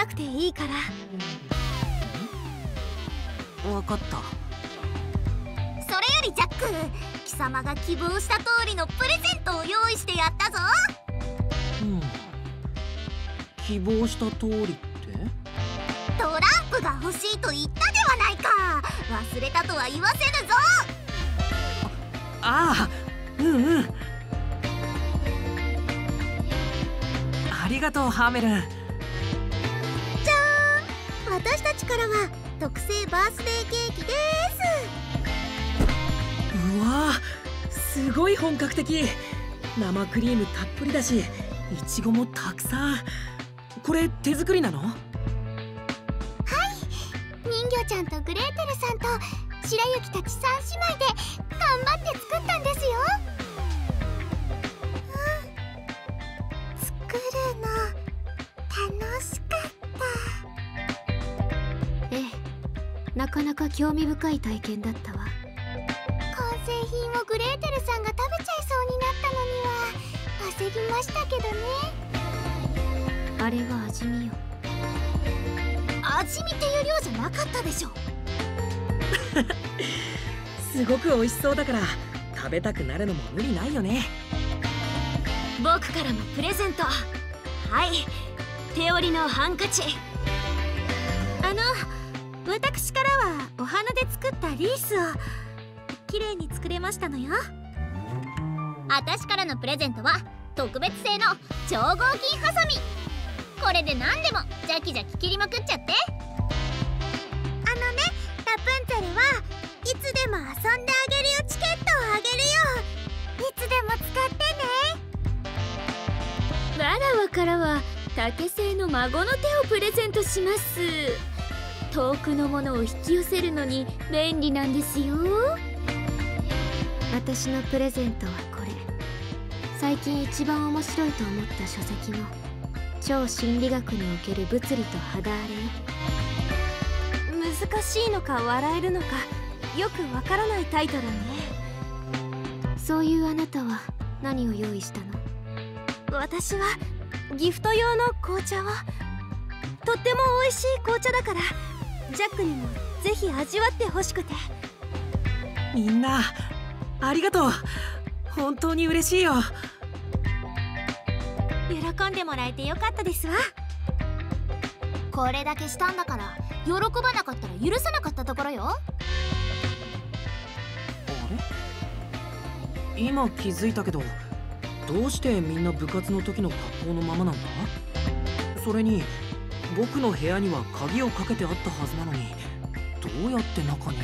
[SPEAKER 10] なくていいから。
[SPEAKER 1] 分かった。
[SPEAKER 7] それよりジャック貴様が希望した通りのプレゼントを用意してやったぞ。
[SPEAKER 1] うん。希望した通りって？
[SPEAKER 7] トランプが欲しいと言ったではないか。忘れたとは言わせぬぞ。
[SPEAKER 1] ああうんうん。ありがとうハーメル。ン
[SPEAKER 7] バースデーケーキです。
[SPEAKER 1] うわすごい本格的。生クリームたっぷりだしいちごもたくさん。これ手作りなの？
[SPEAKER 7] 人魚ちゃんとグレーテルさんと白雪たち三姉妹で頑張って作ったんですよ、うん、作るの
[SPEAKER 6] なかなか興味深い体験だったわ。
[SPEAKER 7] 完成品をグレーテルさんが食べちゃいそうになったのには焦りましたけどね。
[SPEAKER 6] あれは味見よ。
[SPEAKER 7] 味見っていう量じゃなかったでしょ。
[SPEAKER 1] すごく美味しそうだから食べたくなるのも無理ないよね。
[SPEAKER 10] 僕からもプレゼント。はい。手織りのハンカチ私からはお花で作ったリースを綺麗に作れましたのよ。
[SPEAKER 7] 私からのプレゼントは特別製の超合金ハサミ。これで何でもジャキジャキ切りまくっちゃって。あのねラプンツェルはいつでも遊んであげるよ。チケットをあげるよ。いつでも使ってね。
[SPEAKER 5] わらわからは竹製の孫の手をプレゼントします遠くのものを引き寄せるのに便利なんですよ。
[SPEAKER 6] 私のプレゼントはこれ。最近一番面白いと思った書籍の超心理学における物理と肌荒れ。よ
[SPEAKER 10] 難しいのか笑えるのかよくわからないタイトルね。
[SPEAKER 6] そういうあなたは何を用意したの？
[SPEAKER 10] 私はギフト用の紅茶を。とっても美味しい紅茶だからジャックにもぜひ味わってほしくて。
[SPEAKER 1] みんなありがとう。本当に嬉しいよ。
[SPEAKER 10] 喜んでもらえてよかったですわ。
[SPEAKER 7] これだけしたんだから喜ばなかったら許さなかったところよ。
[SPEAKER 1] あれ？今気づいたけどどうしてみんな部活の時の格好のままなんだ？それに僕の部屋には鍵をかけてあったはずなのにどうやって中に？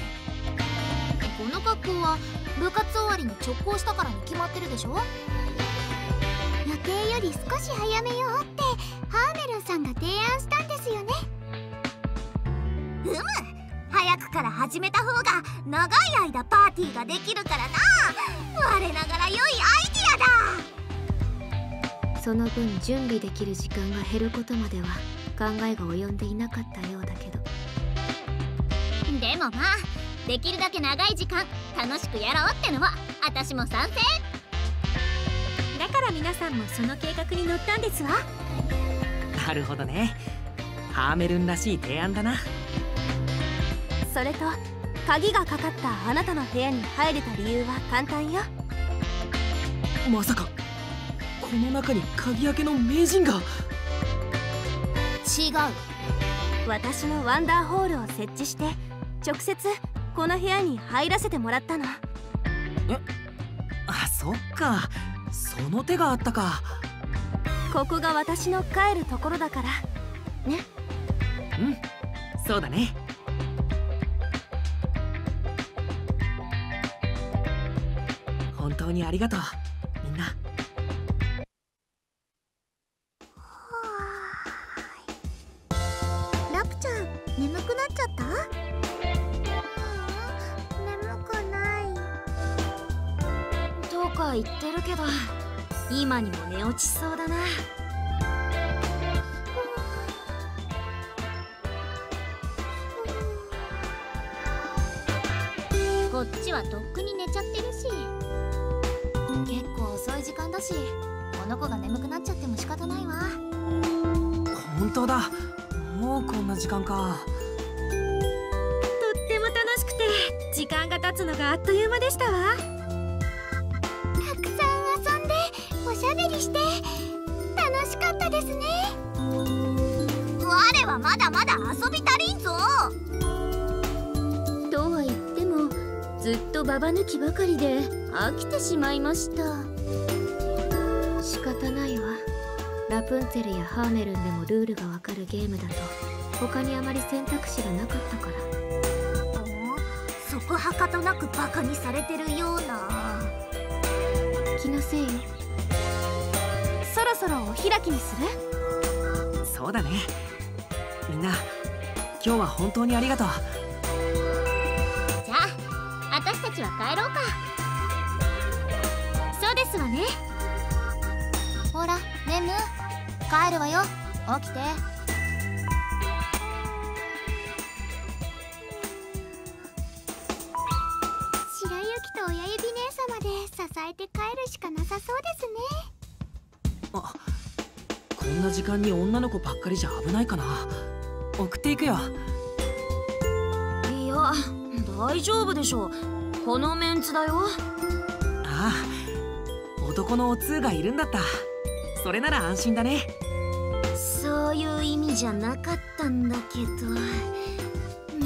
[SPEAKER 7] この格好は部活終わりに直行したからに決まってるでしょ？予定より少し早めようってハーメルンさんが提案したんですよね。うむ早くから始めた方が長い間パーティーができるからな。我ながら良いアイディアだ。
[SPEAKER 6] その分準備できる時間が減ることまでは考えが及んでいなかったようだけど。
[SPEAKER 7] でもまあできるだけ長い時間楽しくやろうってのは私も賛成。
[SPEAKER 10] だかから皆さんもその計画に乗ったんですわ。
[SPEAKER 1] なるほどね。ハーメルンらしい提案だな。
[SPEAKER 2] それと鍵がかかったあなたの部屋に入れた理由は簡単よ。
[SPEAKER 1] まさかこの中に鍵開けの名人が違う。
[SPEAKER 2] 私のワンダーホールを設置して直接この部屋に入らせてもらったの。
[SPEAKER 1] え？あそっか。その手があったか。
[SPEAKER 2] ここが私の帰るところだから。ね？
[SPEAKER 1] うん。そうだね。本当にありがとう
[SPEAKER 5] 言ってるけど今にも寝落ちそうだな。
[SPEAKER 7] こっちはとっくに寝ちゃってるし。結構遅い時間だしこの子が眠くなっちゃっても仕方ないわ。
[SPEAKER 1] 本当だ。もうこんな時間か。
[SPEAKER 10] とっても楽しくて時間が経つのがあっという間でしたわ
[SPEAKER 7] かったですね。我はまだまだ遊び足りんぞ。
[SPEAKER 5] とは言ってもずっとババ抜きばかりで飽きてしまいました。仕方ないわ。ラプンツェルやハーメルンでもルールがわかるゲームだと他にあまり選択肢がなかったから。
[SPEAKER 7] そこはかとなくバカにされてるような。
[SPEAKER 5] 気のせいよ
[SPEAKER 2] そろそろお開きにする？
[SPEAKER 1] そうだね。みんな今日は本当にありがとう。
[SPEAKER 7] じゃあ私たちは帰ろうか。
[SPEAKER 10] そうですわね。
[SPEAKER 7] ほらレム帰るわよ。起きて
[SPEAKER 1] 間に女の子ばっかりじゃ危ないかな。送っていくよ。
[SPEAKER 5] いや大丈夫でしょこのメンツだよ。
[SPEAKER 1] ああ男のお通がいるんだった。それなら安心だね。
[SPEAKER 5] そういう意味じゃなかったんだけど。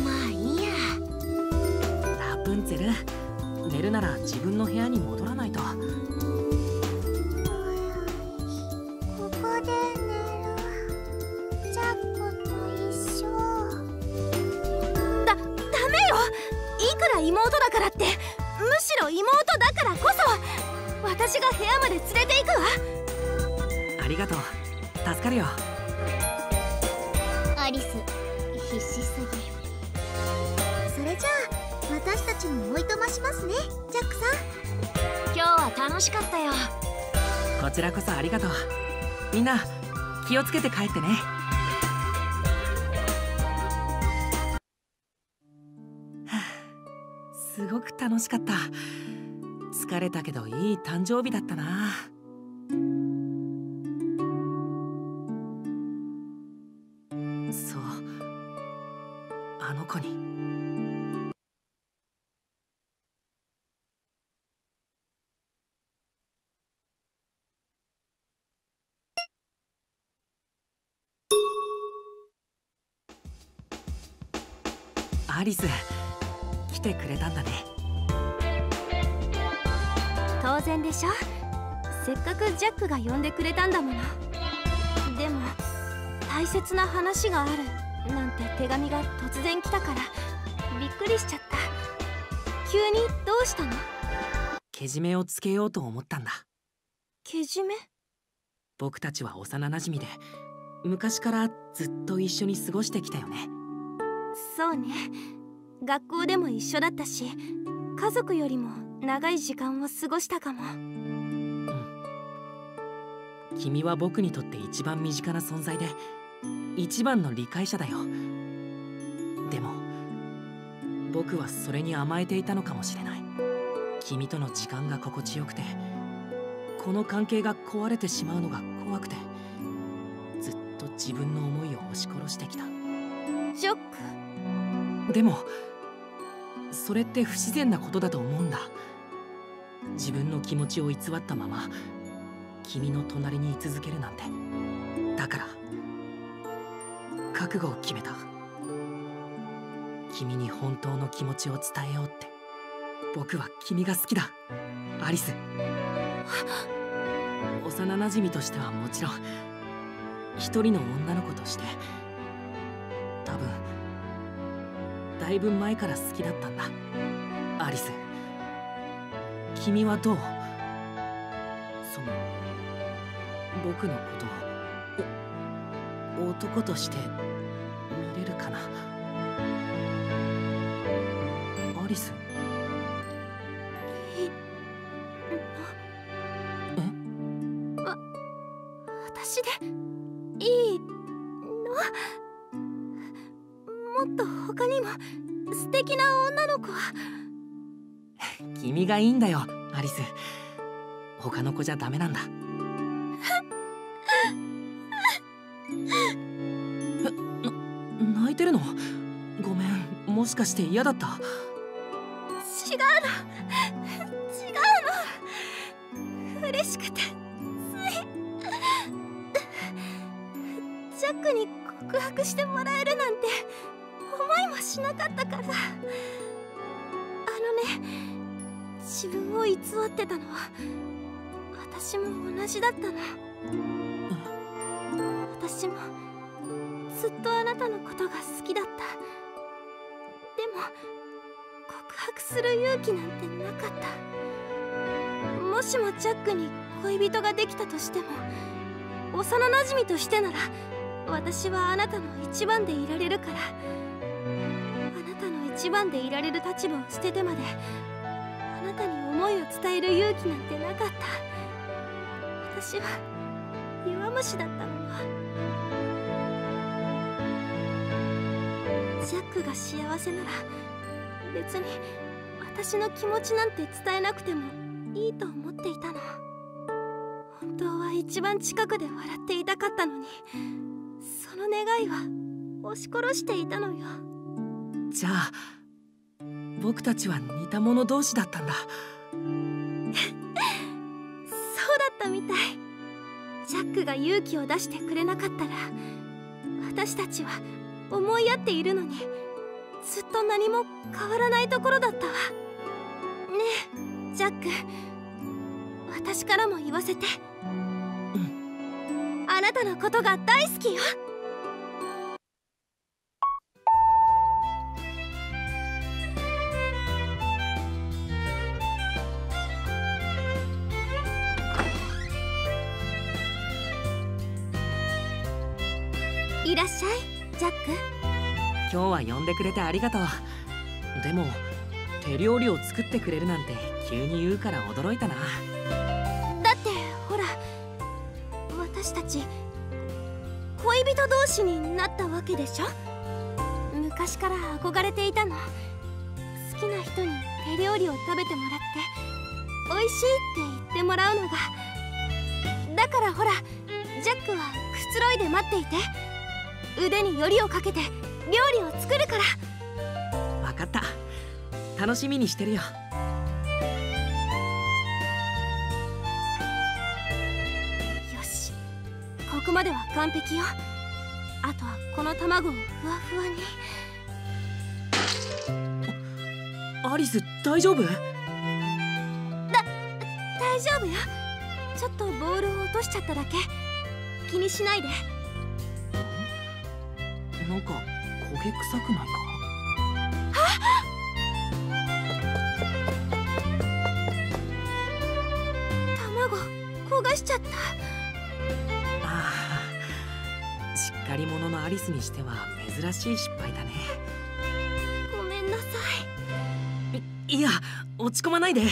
[SPEAKER 5] まあいいや。
[SPEAKER 1] ラプンツェル寝るなら自分の部屋に戻らないと
[SPEAKER 2] 部屋まで連れて行くわ。
[SPEAKER 1] ありがとう。助かるよ。
[SPEAKER 7] アリス必死すぎそれじゃあ私たちもおいとましますねジャックさん。
[SPEAKER 5] 今日は楽しかったよ。
[SPEAKER 1] こちらこそありがとう。みんな気をつけて帰ってね。はあすごく楽しかった疲れたけどいい誕生日だったな。そう。あの子に。アリス来てくれたんだね。
[SPEAKER 2] 当然でしょ？せっかくジャックが呼んでくれたんだもの。でも大切な話があるなんて手紙が突然来たからびっくりしちゃった。急にどうしたの？
[SPEAKER 1] けじめをつけようと思ったんだ。
[SPEAKER 2] けじめ？
[SPEAKER 1] 僕たちは幼なじみで昔からずっと一緒に過ごしてきたよね。
[SPEAKER 2] そうね。学校でも一緒だったし家族よりも長い時間を過ごしたかも。
[SPEAKER 1] 君は僕にとって一番身近な存在で一番の理解者だよ。でも僕はそれに甘えていたのかもしれない。君との時間が心地よくてこの関係が壊れてしまうのが怖くてずっと自分の思いを押し殺してきた。
[SPEAKER 2] ジャック。
[SPEAKER 1] でもそれって不自然なことだと思うんだ自分の気持ちを偽ったまま君の隣に居続けるなんて。だから覚悟を決めた。君に本当の気持ちを伝えようって。僕は君が好きだ。アリス。幼なじみとしてはもちろん一人の女の子として多分だいぶ前から好きだったんだ。アリス。君はどう？その僕のことを男として見れるかな？アリス。君がいいんだよアリス。他の子じゃダメなんだ。え泣いてるの？ごめんもしかして嫌だった？
[SPEAKER 2] 違うの。違うの。嬉しくてつい。ジャックに告白してもらえるなんて思いもしなかったから。あのね自分を偽ってたの。は私も同じだったの。私もずっとあなたのことが好きだった。でも告白する勇気なんてなかった。もしもジャックに恋人ができたとしても幼なじみとしてなら私はあなたの一番でいられるから。あなたの一番でいられる立場を捨ててまであなたに思いを伝える勇気なんてなかった。私は弱虫だったのよ。ジャックが幸せなら別に私の気持ちなんて伝えなくてもいいと思っていたの。本当は一番近くで笑っていたかったのにその願いは押し殺していたのよ。
[SPEAKER 1] じゃあ僕たちは似た者同士だったんだ。
[SPEAKER 2] そうだったみたい。ジャックが勇気を出してくれなかったら私たちは思い合っているのにずっと何も変わらないところだったわ。ねえジャック。私からも言わせて。
[SPEAKER 1] うん。
[SPEAKER 2] あなたのことが大好きよ
[SPEAKER 1] 今日は呼んでくれてありがとう。でも手料理を作ってくれるなんて急に言うから驚いたな。
[SPEAKER 2] だってほら私たち恋人同士になったわけでしょ？昔から憧れていたの。好きな人に手料理を食べてもらって美味しいって言ってもらうのが。だからほらジャックはくつろいで待っていて腕によりをかけて料理を作るから。
[SPEAKER 1] 分かった。楽しみにしてるよ。
[SPEAKER 2] よし。ここまでは完璧よ。あとはこの卵をふわふわに。
[SPEAKER 1] アリス大丈夫？
[SPEAKER 2] 大丈夫？よちょっとボールを落としちゃっただけ。気にしないで。
[SPEAKER 1] なんか焦げ臭くないか？
[SPEAKER 2] 卵焦がしちゃった。
[SPEAKER 1] ああしっかり者のアリスにしては珍しい失敗だね。
[SPEAKER 2] ごめんなさ
[SPEAKER 1] い。いや落ち込まないで。と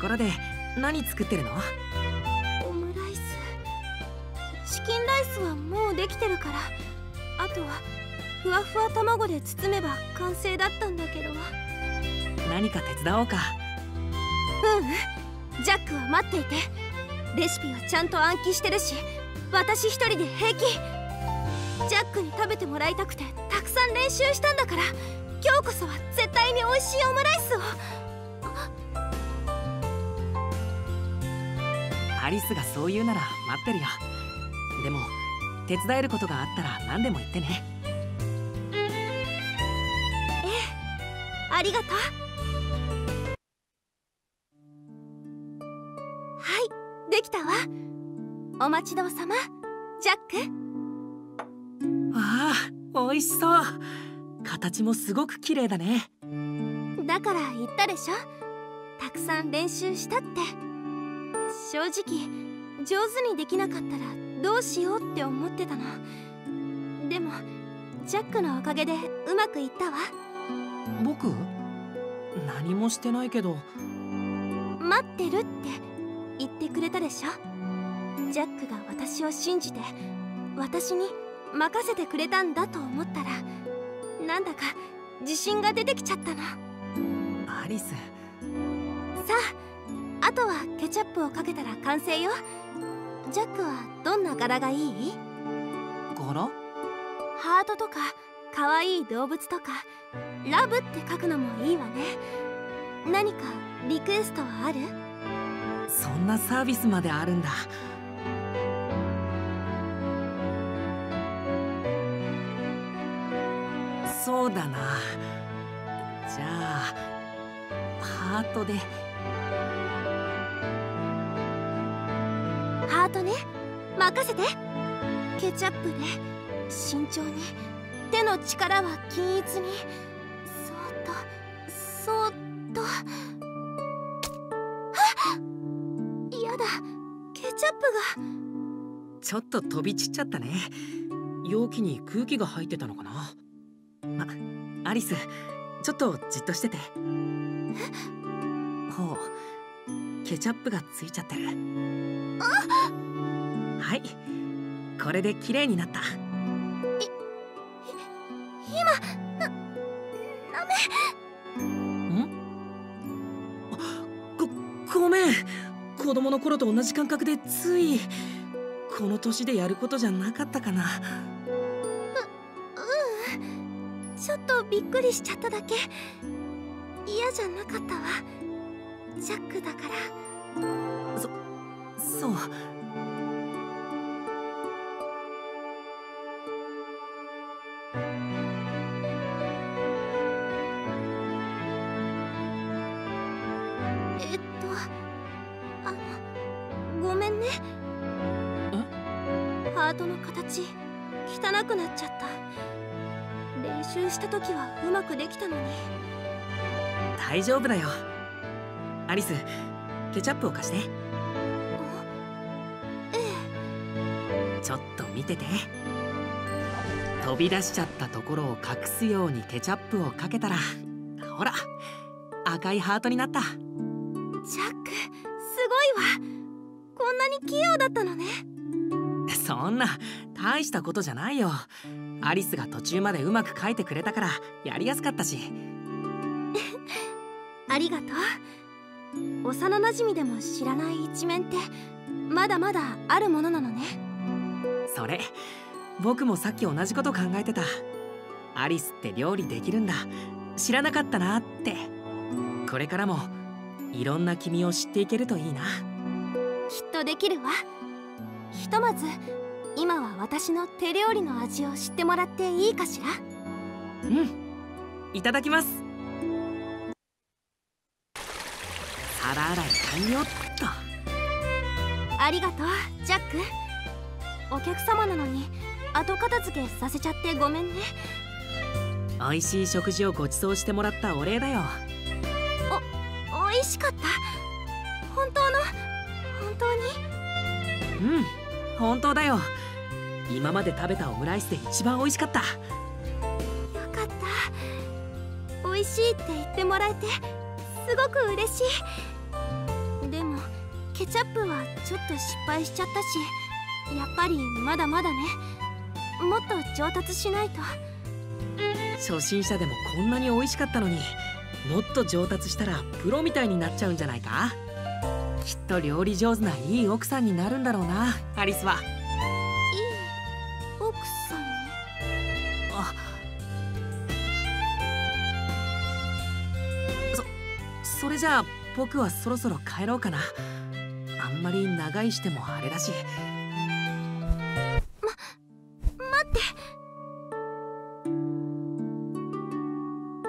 [SPEAKER 1] ころで何作ってるの？
[SPEAKER 2] いオムライス。チキンライスはもうできてるから。あとはふわふわ卵で包めば完成だったんだけど。
[SPEAKER 1] 何か手伝おうか。
[SPEAKER 2] うんジャックは待っていて。レシピはちゃんと暗記してるし私一人で平気。ジャックに食べてもらいたくてたくさん練習したんだから。今日こそは絶対に美味しいオムライスを。
[SPEAKER 1] アリスがそう言うなら待ってるよ。でも手伝えることがあったら何でも言ってね
[SPEAKER 2] ありがとう。はいできたわ。お待ちどうさま。ジャック。
[SPEAKER 1] ああ美味しそう。形もすごく綺麗だね。
[SPEAKER 2] だから言ったでしょ。たくさん練習したって。正直上手にできなかったらどうしようって思ってたの。でもジャックのおかげでうまくいったわ
[SPEAKER 1] 僕？何もしてないけど。
[SPEAKER 2] 待ってるって言ってくれたでしょ？ジャックが私を信じて私に任せてくれたんだと思ったらなんだか自信が出てきちゃったの。
[SPEAKER 1] アリス。
[SPEAKER 2] さああとはケチャップをかけたら完成よ。ジャックはどんな柄がいい？
[SPEAKER 1] 柄？
[SPEAKER 2] ハートとか可愛い動物とかラブって書くのもいいわね。何かリクエストはある？
[SPEAKER 1] そんなサービスまであるんだ。そうだな。じゃあハートで。
[SPEAKER 2] ハートね。任せて。ケチャップで慎重に手の力は均一にそーっとそーっと。はっやだ。ケチャップが。
[SPEAKER 1] ちょっと飛び散っちゃったね。容器に空気が入ってたのかな。あアリスちょっとじっとしてて。ほう。ケチャップがついちゃってる。はい。これで綺麗になった
[SPEAKER 2] ダメ
[SPEAKER 1] ん？あごごめん。子供の頃と同じ感覚でついこの年でやることじゃなかったかな。
[SPEAKER 2] うんちょっとびっくりしちゃっただけ。嫌じゃなかったわ。ジャックだから。
[SPEAKER 1] そう
[SPEAKER 2] ちゃった。練習した時はうまくできたのに。
[SPEAKER 1] 大丈夫だよ。アリスケチャップを貸して。
[SPEAKER 2] え
[SPEAKER 1] ちょっと見てて。飛び出しちゃったところを隠すようにケチャップをかけたらほら赤いハートになった。
[SPEAKER 2] えジャックすごいわ。こんなに器用だったのね。
[SPEAKER 1] そんな大したことじゃないよ。アリスが途中までうまく書いてくれたからやりやすかったし。*laughs*
[SPEAKER 2] ありがとう。幼なじみでも知らない一面ってまだまだあるものなのね。
[SPEAKER 1] それ僕もさっき同じこと考えてた。アリスって料理できるんだ。知らなかったなって。これからもいろんな君を知っていけるといいな。
[SPEAKER 2] きっとできるわ。ひとまず今は私の手料理の味を知ってもらっていいかしら？
[SPEAKER 1] うん。いただきます。皿洗い完了っと。
[SPEAKER 2] ありがとうジャック。お客様なのに後片付けさせちゃってごめんね。
[SPEAKER 1] 美味しい食事をご馳走してもらったお礼だよ。
[SPEAKER 2] 美味しかった。本当の本当に？
[SPEAKER 1] うん。本当だよ今まで食べたオムライスで一番美味しかった。
[SPEAKER 2] よかった。美味しいって言ってもらえてすごく嬉しい。でもケチャップはちょっと失敗しちゃったしやっぱりまだまだね。もっと上達しないと。
[SPEAKER 1] 初心者でもこんなに美味しかったのにもっと上達したらプロみたいになっちゃうんじゃないか？きっと料理上手ないい奥さんになるんだろうなアリスはれじゃあ僕はそろそろ帰ろうかな。あんまり長居してもあれだし。
[SPEAKER 2] 待って。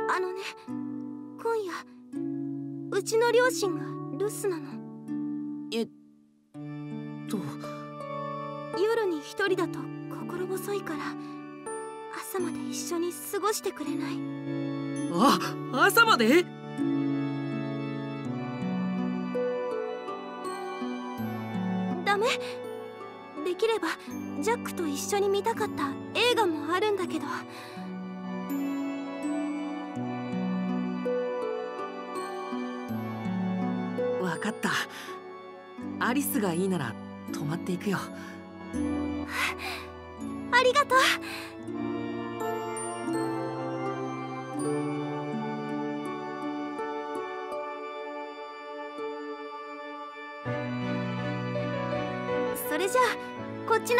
[SPEAKER 2] あのね今夜うちの両親が留守なの。
[SPEAKER 1] えっと。
[SPEAKER 2] 夜に一人だと心細いから朝まで一緒に過ごしてくれない？
[SPEAKER 1] あ朝まで？
[SPEAKER 2] ダメできればジャックと一緒に見たかった映画もあるんだけど。
[SPEAKER 1] わかった。アリスがいいなら泊まっていくよ。
[SPEAKER 2] ありがとう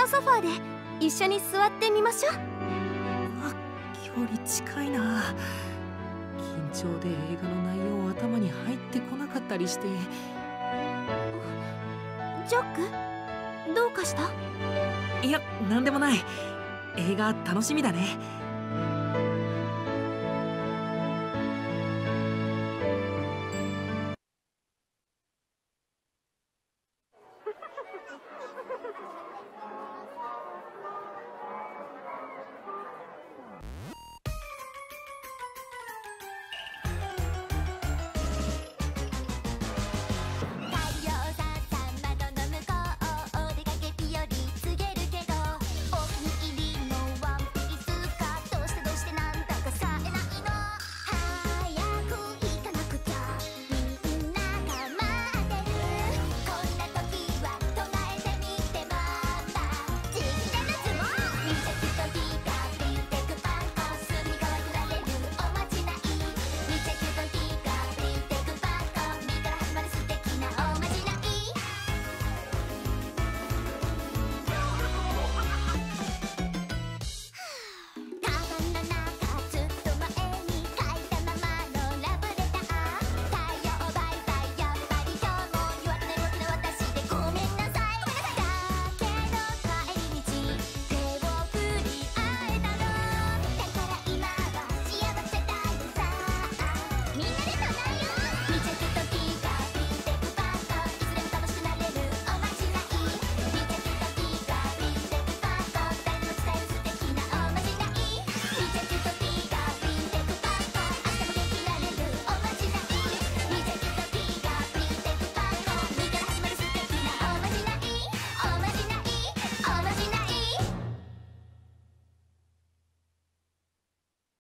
[SPEAKER 2] のソファーで一緒に座ってみましょう。
[SPEAKER 1] あ距離近いな。緊張で映画の内容頭に入ってこなかったりして。
[SPEAKER 2] ジャックどうかした？
[SPEAKER 1] いやなんでもない。映画楽しみだね